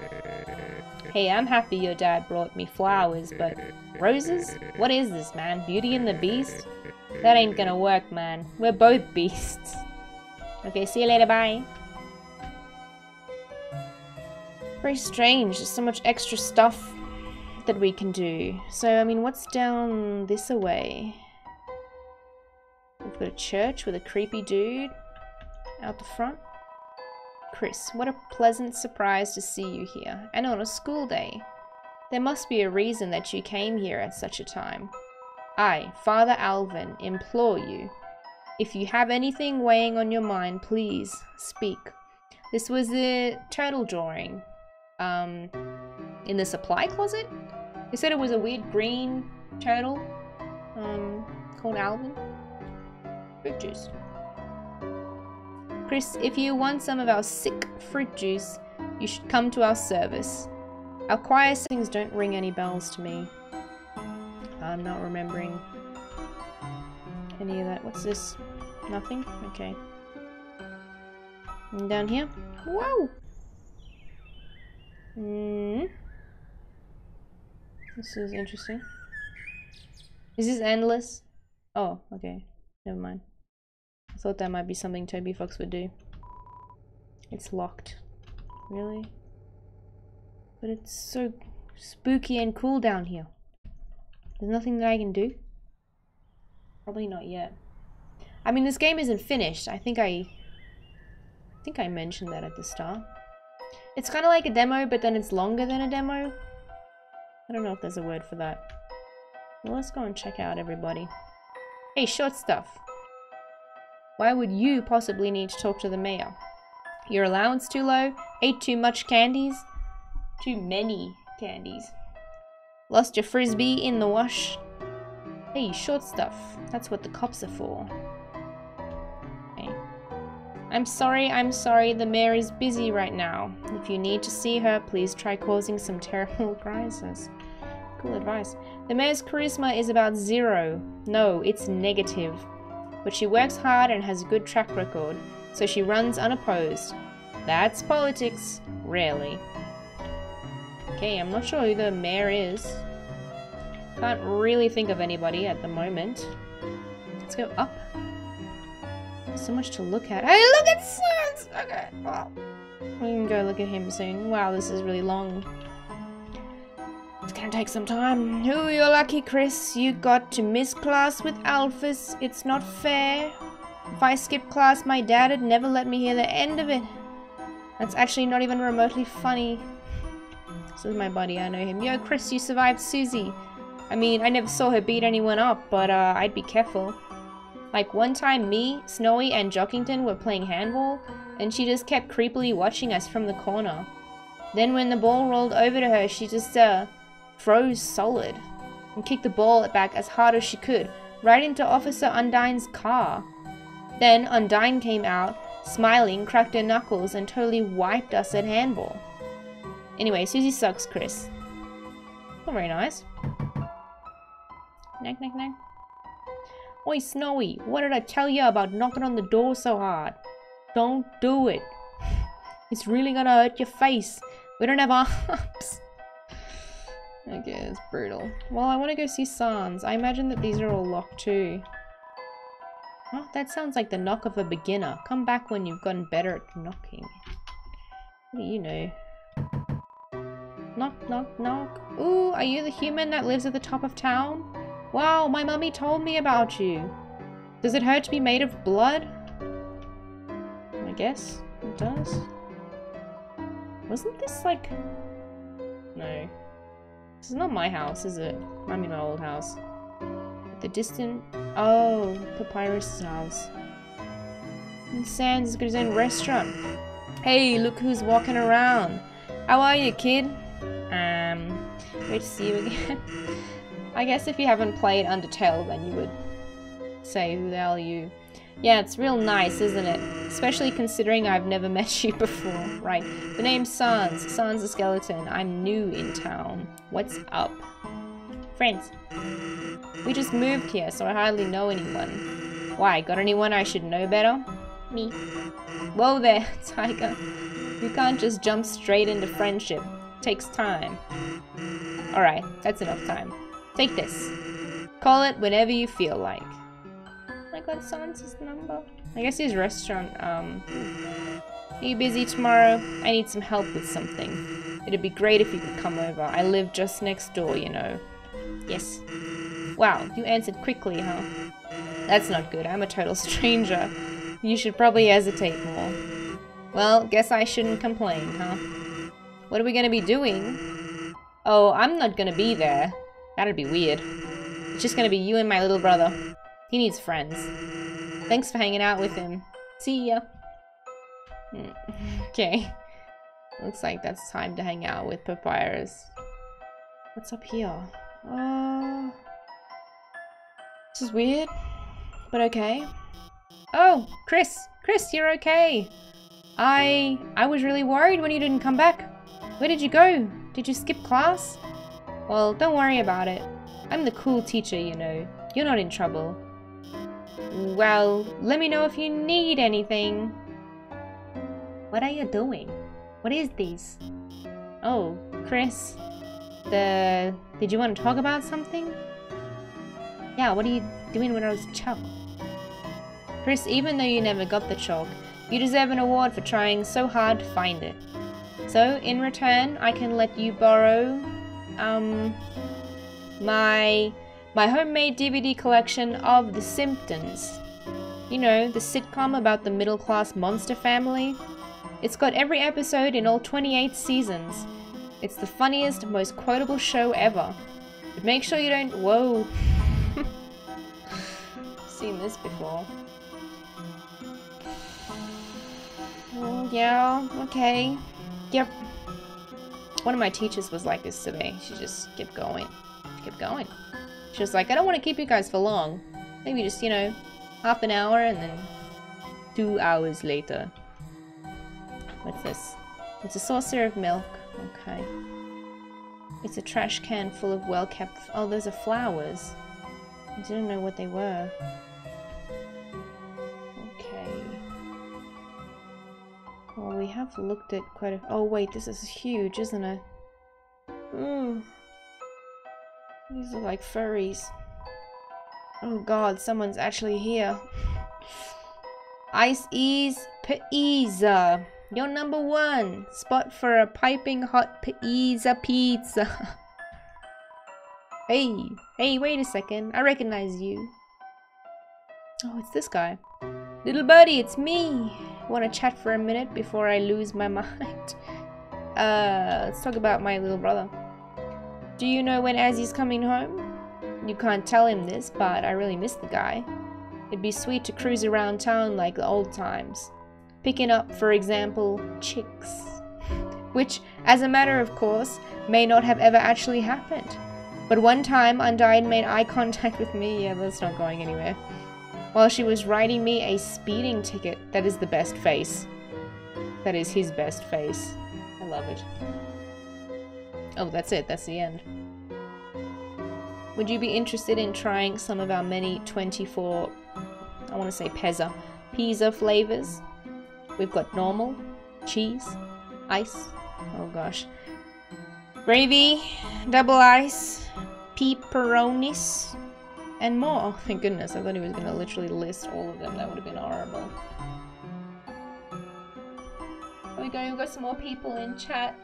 Hey, I'm happy your dad brought me flowers, but roses? What is this, man? Beauty and the Beast? That ain't gonna work, man. We're both beasts. Okay, see you later, bye. Very strange, there's so much extra stuff that we can do. So, I mean, what's down this away? We've got a church with a creepy dude out the front. Kris, what a pleasant surprise to see you here, and on a school day. There must be a reason that you came here at such a time. I, Father Alvin, implore you. If you have anything weighing on your mind, please speak. This was a turtle drawing. Um, in the supply closet? They said it was a weird green turtle. Um, called Alvin. Fruit juice. Kris, if you want some of our sick fruit juice, you should come to our service. Our choir things don't ring any bells to me. I'm not remembering any of that. What's this? Nothing? Okay. And down here? Whoa! Mm. This is interesting. Is this endless? Oh, okay. Never mind. I thought that might be something Toby Fox would do. It's locked. Really? But it's so spooky and cool down here. There's nothing that I can do? Probably not yet. I mean, this game isn't finished. I think I... I think I mentioned that at the start. It's kind of like a demo, but then it's longer than a demo. I don't know if there's a word for that. Well, let's go and check out everybody. Hey, short stuff. Why would you possibly need to talk to the mayor? Your allowance too low? Ate too much candies? Too many candies. Lost your frisbee in the wash? Hey, short stuff. That's what the cops are for. I'm sorry, I'm sorry, the mayor is busy right now. If you need to see her, please try causing some terrible crisis. Cool advice. The mayor's charisma is about zero. No, it's negative. But she works hard and has a good track record, so she runs unopposed. That's politics. Rarely. Okay, I'm not sure who the mayor is. Can't really think of anybody at the moment. Let's go up. So much to look at. Hey, look at Sans! Okay, well. We can go look at him soon. Wow, this is really long. It's gonna take some time. Ooh, you're lucky, Kris. You got to miss class with Alphys. It's not fair. If I skipped class, my dad would never let me hear the end of it. That's actually not even remotely funny. This is my buddy, I know him. Yo, Kris, you survived Susie. I mean, I never saw her beat anyone up, but uh, I'd be careful. Like one time me, Snowy, and Jockington were playing handball, and she just kept creepily watching us from the corner. Then when the ball rolled over to her, she just uh, froze solid and kicked the ball back as hard as she could, right into Officer Undyne's car. Then Undine came out, smiling, cracked her knuckles, and totally wiped us at handball. Anyway, Susie sucks, Kris. Not very nice. Knack, knack, knack. Oi, Snowy, what did I tell you about knocking on the door so hard? Don't do it. It's really gonna hurt your face. We don't have arms. okay, it's brutal. Well, I want to go see Sans. I imagine that these are all locked too. Oh, that sounds like the knock of a beginner. Come back when you've gotten better at knocking. What do you know? Knock, knock, knock. Ooh, are you the human that lives at the top of town? Wow, my mummy told me about you. Does it hurt to be made of blood? Guess it does. Wasn't this like... No. This is not my house, is it? I mean my old house. The distant... Oh, Papyrus' house. And Sans has got his own restaurant. Hey, look who's walking around. How are you, kid? Um, great to see you again. I guess if you haven't played Undertale, then you would say, who the hell are you? Yeah, it's real nice, isn't it? Especially considering I've never met you before. Right. The name's Sans. Sans the skeleton. I'm new in town. What's up? Friends. We just moved here, so I hardly know anyone. Why, got anyone I should know better? Me. Whoa there, Tiger. You can't just jump straight into friendship. Takes time. Alright, that's enough time. Take this. Call it whenever you feel like. Got Sans' number. I guess his restaurant, um... Are you busy tomorrow? I need some help with something. It'd be great if you could come over. I live just next door, you know. Yes. Wow, you answered quickly, huh? That's not good. I'm a total stranger. You should probably hesitate more. Well, guess I shouldn't complain, huh? What are we gonna be doing? Oh, I'm not gonna be there. That'd be weird. It's just gonna be you and my little brother. He needs friends. Thanks for hanging out with him. See ya. Hmm, okay. Looks like that's time to hang out with Papyrus. What's up here? Uh, this is weird, but okay. Oh, Kris! Kris, you're okay! I... I was really worried when you didn't come back. Where did you go? Did you skip class? Well, don't worry about it. I'm the cool teacher, you know. You're not in trouble. Well, let me know if you need anything. What are you doing? What is this? Oh, Kris. The... Did you want to talk about something? Yeah, what are you doing with those chalk? Kris, even though you never got the chalk, you deserve an award for trying so hard to find it. So, in return, I can let you borrow, um, my, my homemade DVD collection of The Simpsons. You know, the sitcom about the middle-class monster family. It's got every episode in all 28 seasons. It's the funniest, most quotable show ever. But make sure you don't- whoa. Seen this before. Oh, yeah, okay. Yep. One of my teachers was like this today. She just kept going. Kept going. Was like, I don't want to keep you guys for long. Maybe just, you know, half an hour and then two hours later. What's this? It's a saucer of milk. Okay. It's a trash can full of well-kept... Oh, those are flowers. I didn't know what they were. Okay. Well, we have looked at quite a... Oh, wait, this is huge, isn't it? Ooh. These are like furries. Oh god, someone's actually here. Ice Ease Pizza. You're number one. Spot for a piping hot pizza pizza. hey, hey, wait a second. I recognize you. Oh, it's this guy. Little buddy, it's me. Want to chat for a minute before I lose my mind? Uh, let's talk about my little brother. Do you know when Azzy's coming home? You can't tell him this, but I really miss the guy. It'd be sweet to cruise around town like the old times. Picking up, for example, chicks. Which, as a matter of course, may not have ever actually happened. But one time, Undyne made eye contact with me. Yeah, that's not going anywhere. while she was writing me a speeding ticket. That is the best face. That is his best face. I love it. Oh, that's it. That's the end. Would you be interested in trying some of our many 24, I want to say Pezza, pizza flavors? We've got normal, cheese, ice, oh gosh, gravy, double ice, pepperonis, and more. Oh, thank goodness. I thought he was going to literally list all of them. That would have been horrible. Are we going? We've got some more people in chat.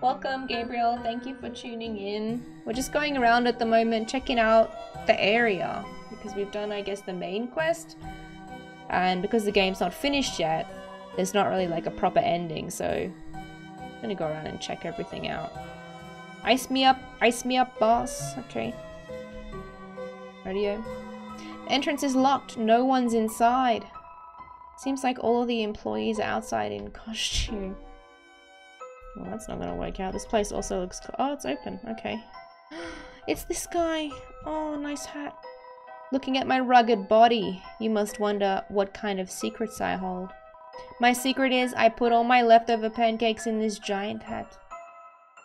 Welcome, Gabriel. Thank you for tuning in. We're just going around at the moment, checking out the area because we've done, I guess, the main quest. And because the game's not finished yet, there's not really like a proper ending. So I'm gonna go around and check everything out. Ice me up, ice me up, boss. Okay. Radio. Entrance is locked. No one's inside. Seems like all of the employees are outside in costume. Well, that's not gonna work out. This place also looks... Oh, it's open. Okay. It's this guy. Oh, nice hat. Looking at my rugged body, you must wonder what kind of secrets I hold. My secret is I put all my leftover pancakes in this giant hat.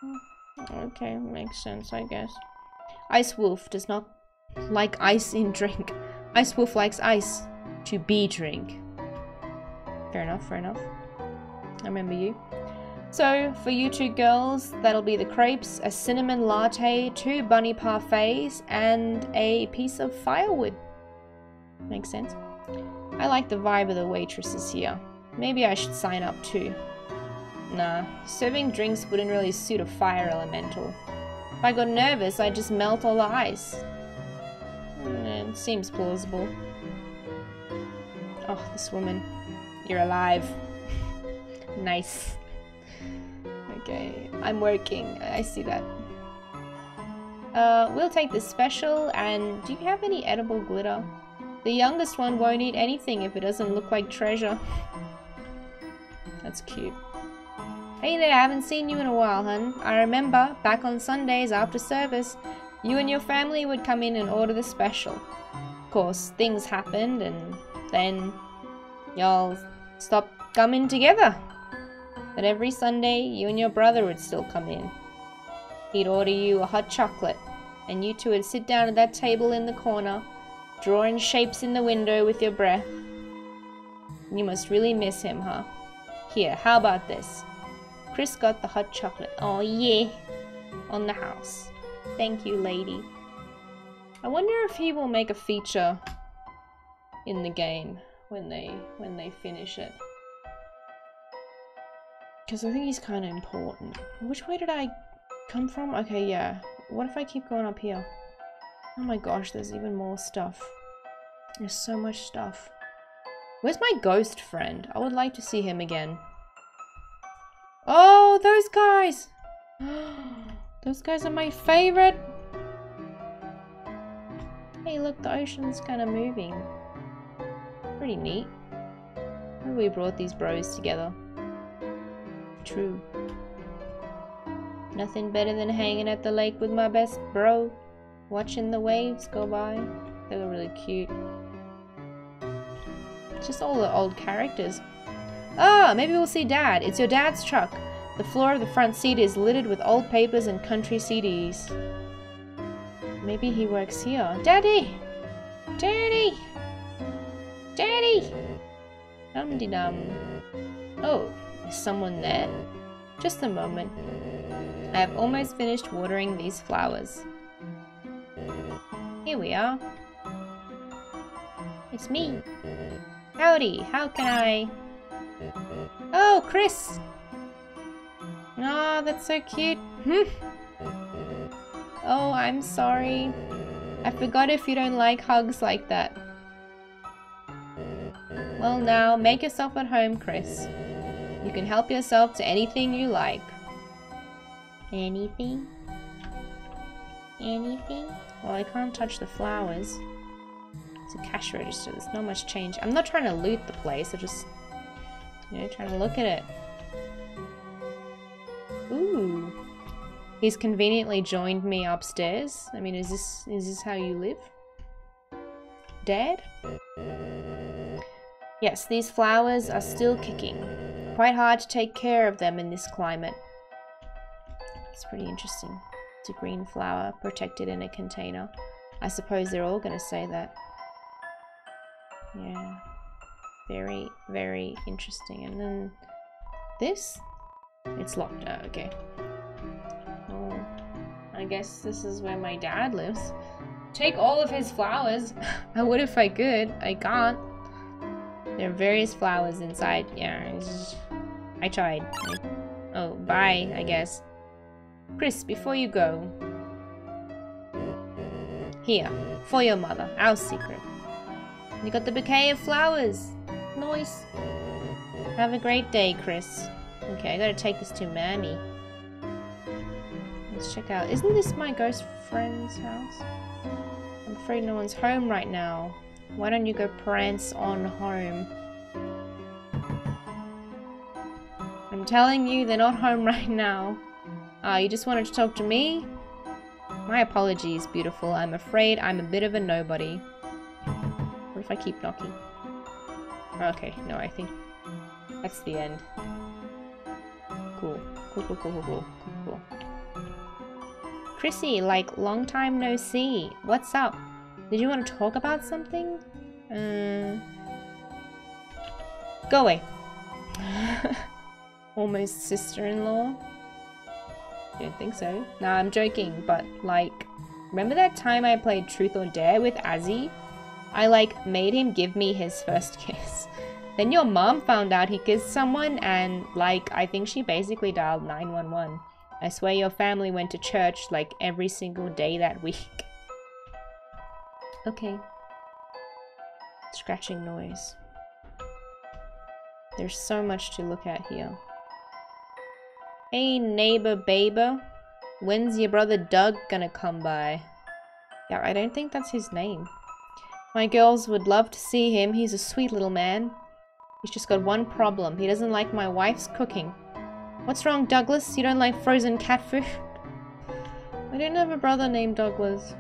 Hmm, okay, makes sense, I guess. Ice Wolf does not like ice in drink. Ice Wolf likes ice to be drink. Fair enough, fair enough. I remember you. So, for you two girls, that'll be the crepes, a cinnamon latte, two bunny parfaits, and a piece of firewood. Makes sense. I like the vibe of the waitresses here. Maybe I should sign up too. Nah, serving drinks wouldn't really suit a fire elemental. If I got nervous, I'd just melt all the ice. Mm, it seems plausible. Oh, this woman. You're alive. nice. Okay, I'm working. I see that. Uh, we'll take the special, and do you have any edible glitter? The youngest one won't eat anything if it doesn't look like treasure. That's cute. Hey there, I haven't seen you in a while, hun. I remember, back on Sundays after service, you and your family would come in and order the special. Of course, things happened, and then y'all stopped coming together. But every Sunday, you and your brother would still come in. He'd order you a hot chocolate, and you two would sit down at that table in the corner, drawing shapes in the window with your breath. You must really miss him, huh? Here, how about this? Kris got the hot chocolate. Oh, yeah. On the house. Thank you, lady. I wonder if he will make a feature in the game when they when they finish it. Because I think he's kind of important. Which way did I come from? Okay, yeah. What if I keep going up here? Oh my gosh, there's even more stuff. There's so much stuff. Where's my ghost friend? I would like to see him again. Oh, those guys! those guys are my favorite! Hey, look, the ocean's kind of moving. Pretty neat. We brought these bros together? True. Nothing better than hanging at the lake with my best bro, watching the waves go by. They were really cute. Just all the old characters. Ah, maybe we'll see Dad. It's your dad's truck. The floor of the front seat is littered with old papers and country CDs. Maybe he works here. Daddy! Daddy! Daddy! Dum de dum. Oh, someone there? Just a moment. I have almost finished watering these flowers. Here we are. It's me. Howdy, how can I... Oh, Kris! Oh, that's so cute. Hmm. oh, I'm sorry. I forgot if you don't like hugs like that. Well now, make yourself at home, Kris. You can help yourself to anything you like. Anything? Anything? Well, I can't touch the flowers. It's a cash register. There's not much change. I'm not trying to loot the place. I'm just, you know, trying to look at it. Ooh. He's conveniently joined me upstairs. I mean, is this is this how you live? dead? Yes, these flowers are still kicking. Quite hard to take care of them in this climate. It's pretty interesting. It's a green flower protected in a container. I suppose they're all going to say that. Yeah. Very, very interesting. And then this? It's locked. Oh, okay. Oh, I guess this is where my dad lives. Take all of his flowers. I would if I could. I can't. There are various flowers inside. Yeah, I tried. oh, bye, I guess. Kris, before you go. Here, for your mother, our secret. You got the bouquet of flowers. Nice. Have a great day, Kris. Okay, I gotta take this to Mammy. Let's check out. Isn't this my ghost friend's house? I'm afraid no one's home right now. Why don't you go prance on home? I'm telling you, they're not home right now. Ah, uh, you just wanted to talk to me? My apologies, beautiful. I'm afraid I'm a bit of a nobody. What if I keep knocking? Okay, no, I think that's the end. Cool. Cool, cool, cool, cool, cool, cool, cool. Krissy, like, long time no see. What's up? Did you want to talk about something? Uh, go away. Almost sister-in-law. Don't think so. Nah, I'm joking, but like, remember that time I played Truth or Dare with Azzy? I like made him give me his first kiss. Then your mom found out he kissed someone and like I think she basically dialed 911. I swear your family went to church like every single day that week. Okay. Scratching noise. There's so much to look at here. Hey neighbor baber, when's your brother Doug gonna come by? Yeah, I don't think that's his name. My girls would love to see him, he's a sweet little man. He's just got one problem, he doesn't like my wife's cooking. What's wrong, Douglas? You don't like frozen cat food? I don't have a brother named Douglas.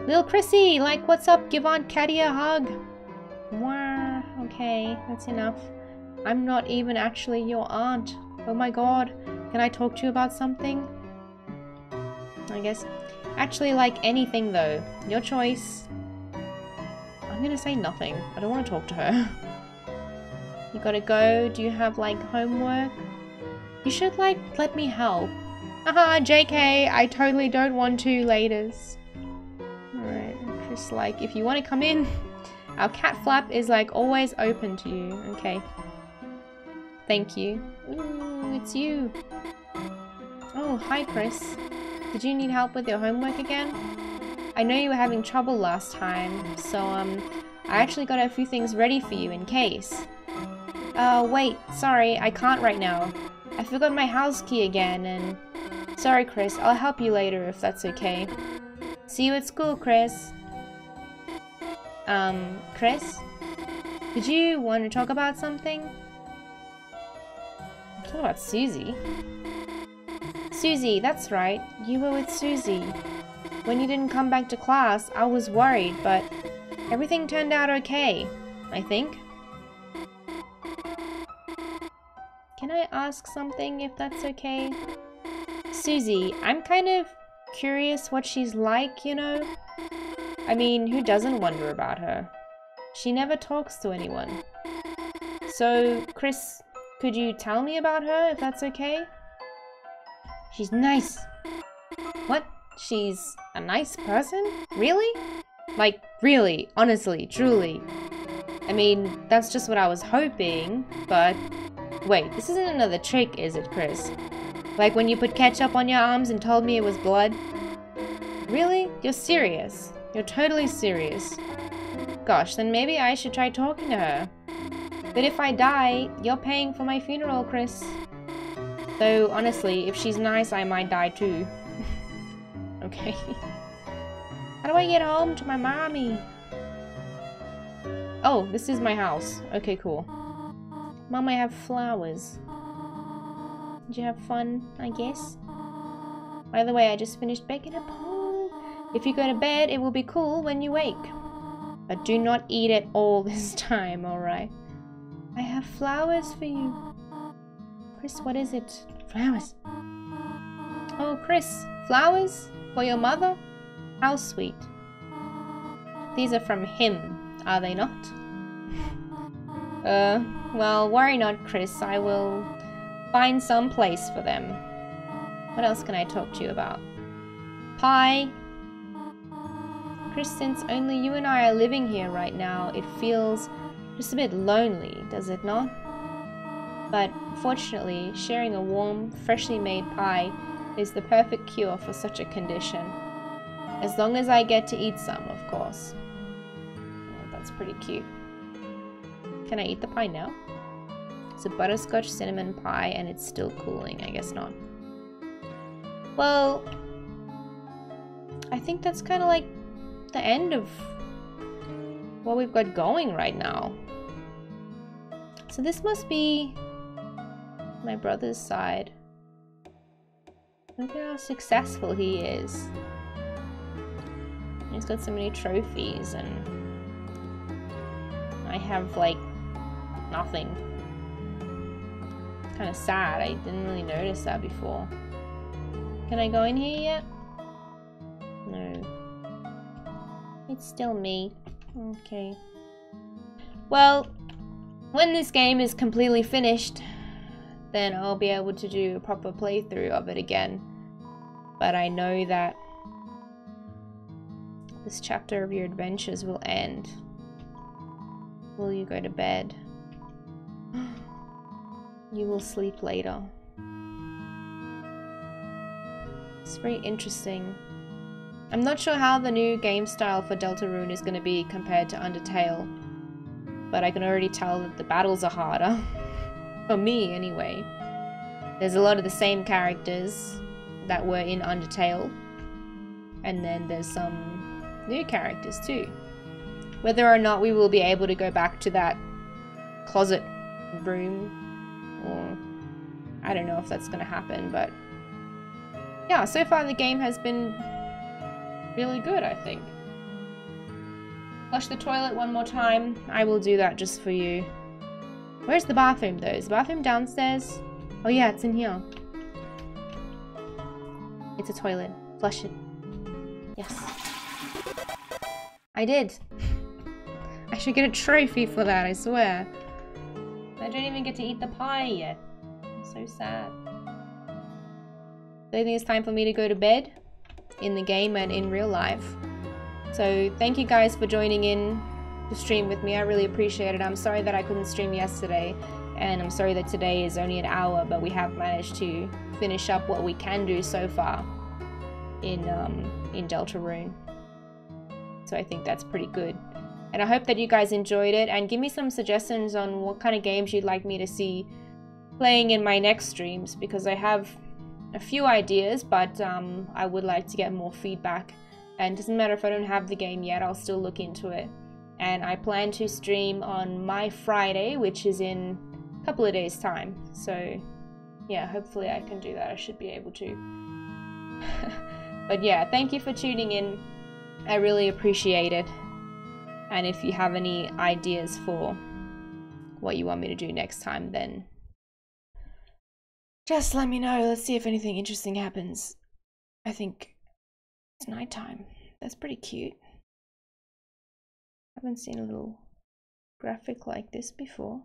Lil Krissy, like, what's up? Give Aunt Catty a hug. Wah, okay, that's enough. I'm not even actually your aunt. Oh my god, can I talk to you about something? I guess. Actually, like anything though. Your choice. I'm gonna say nothing. I don't want to talk to her. you gotta go. Do you have like homework? You should like let me help. Haha, JK, I totally don't want to laters. Alright, just like if you want to come in, our cat flap is like always open to you. Okay. Thank you. Ooh, it's you. Oh, hi Kris. Did you need help with your homework again? I know you were having trouble last time, so um, I actually got a few things ready for you in case. Uh, wait, sorry, I can't right now. I forgot my house key again and... Sorry Kris, I'll help you later if that's okay. See you at school, Kris. Um, Kris? Did you want to talk about something? Oh, Talk about Susie. Susie, that's right. You were with Susie. When you didn't come back to class, I was worried, but everything turned out okay, I think. Can I ask something if that's okay? Susie, I'm kind of curious what she's like, you know? I mean, who doesn't wonder about her? She never talks to anyone. So, Kris, could you tell me about her, if that's okay? She's nice. What? She's a nice person? Really? Like, really, honestly, truly. I mean, that's just what I was hoping, but... Wait, this isn't another trick, is it, Kris? Like when you put ketchup on your arms and told me it was blood? Really? You're serious? You're totally serious. Gosh, then maybe I should try talking to her. But if I die, you're paying for my funeral, Kris. Though, honestly, if she's nice, I might die too. okay. How do I get home to my mommy? Oh, this is my house. Okay, cool. Mom, I have flowers. Did you have fun, I guess? By the way, I just finished baking a pie. If you go to bed, it will be cool when you wake. But do not eat it all this time, alright? I have flowers for you. Kris, what is it? Flowers. Oh, Kris, flowers? For your mother? How sweet. These are from him, are they not? Uh, well, worry not, Kris. I will find some place for them. What else can I talk to you about? Pie. Chris, since only you and I are living here right now, it feels just a bit lonely, does it not? But fortunately, sharing a warm, freshly made pie is the perfect cure for such a condition. As long as I get to eat some, of course. Oh, that's pretty cute. Can I eat the pie now? It's a butterscotch cinnamon pie and it's still cooling. I guess not. Well, I think that's kind of like the end of what we've got going right now. So this must be my brother's side. Look at how successful he is. He's got so many trophies and I have like nothing. Kind of sad. I didn't really notice that before. Can I go in here yet? No. It's still me. Okay. Well, when this game is completely finished, then I'll be able to do a proper playthrough of it again. But I know that this chapter of your adventures will end. Will you go to bed? you will sleep later. It's very interesting. I'm not sure how the new game style for Deltarune is going to be compared to Undertale, but I can already tell that the battles are harder. for me, anyway. There's a lot of the same characters that were in Undertale, and then there's some new characters too. Whether or not we will be able to go back to that closet room, or I don't know if that's going to happen, but yeah, so far the game has been really good, I think. Flush the toilet one more time. I will do that just for you. Where's the bathroom though? Is the bathroom downstairs? Oh yeah, it's in here. It's a toilet. Flush it. Yes. I did. I should get a trophy for that, I swear. I don't even get to eat the pie yet. I'm so sad. I think it's time for me to go to bed in the game and in real life. So thank you guys for joining in the stream with me. I really appreciate it. I'm sorry that I couldn't stream yesterday and I'm sorry that today is only an hour, but we have managed to finish up what we can do so far in um, in Deltarune. So I think that's pretty good. And I hope that you guys enjoyed it and give me some suggestions on what kind of games you'd like me to see playing in my next streams because I have a few ideas, but um, I would like to get more feedback. And doesn't matter if I don't have the game yet, I'll still look into it. And I plan to stream on my Friday, which is in a couple of days' time. So, yeah, hopefully I can do that. I should be able to. but yeah, thank you for tuning in. I really appreciate it. And if you have any ideas for what you want me to do next time, then just let me know. Let's see if anything interesting happens. I think it's nighttime. That's pretty cute. Haven't seen a little graphic like this before.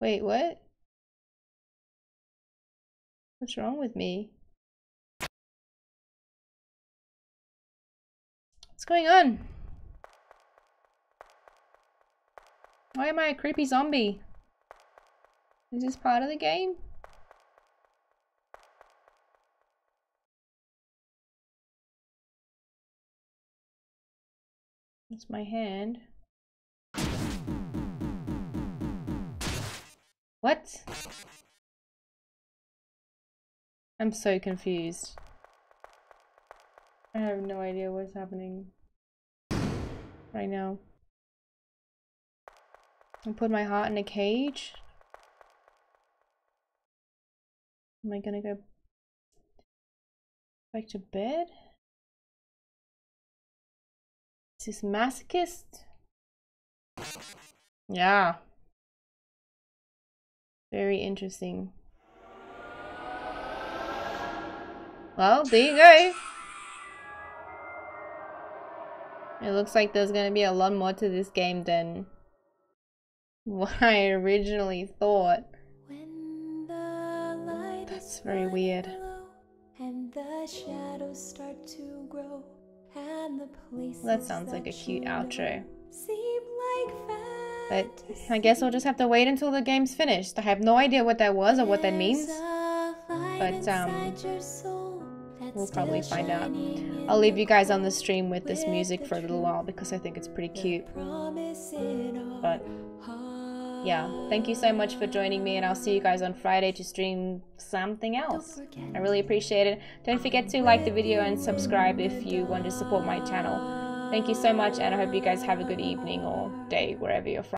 Wait, what? What's wrong with me? What's going on? Why am I a creepy zombie? Is this part of the game? It's my hand. What? I'm so confused. I have no idea what's happening right now. I put my heart in a cage. Am I gonna go back to bed? This masochist? Yeah. Very interesting. Well, there you go. It looks like there's gonna be a lot more to this game than what I originally thought. That's very weird. And the shadows start to grow, and the places That sounds like a cute outro. Seem like But I guess I'll just have to wait until the game's finished. I have no idea what that was or what that means. But um, we'll probably find out. I'll leave you guys on the stream with this music for a little while because I think it's pretty cute. But yeah, thank you so much for joining me, and I'll see you guys on Friday to stream something else. I really appreciate it. Don't forget to like the video and subscribe if you want to support my channel. Thank you so much, and I hope you guys have a good evening or day wherever you're from.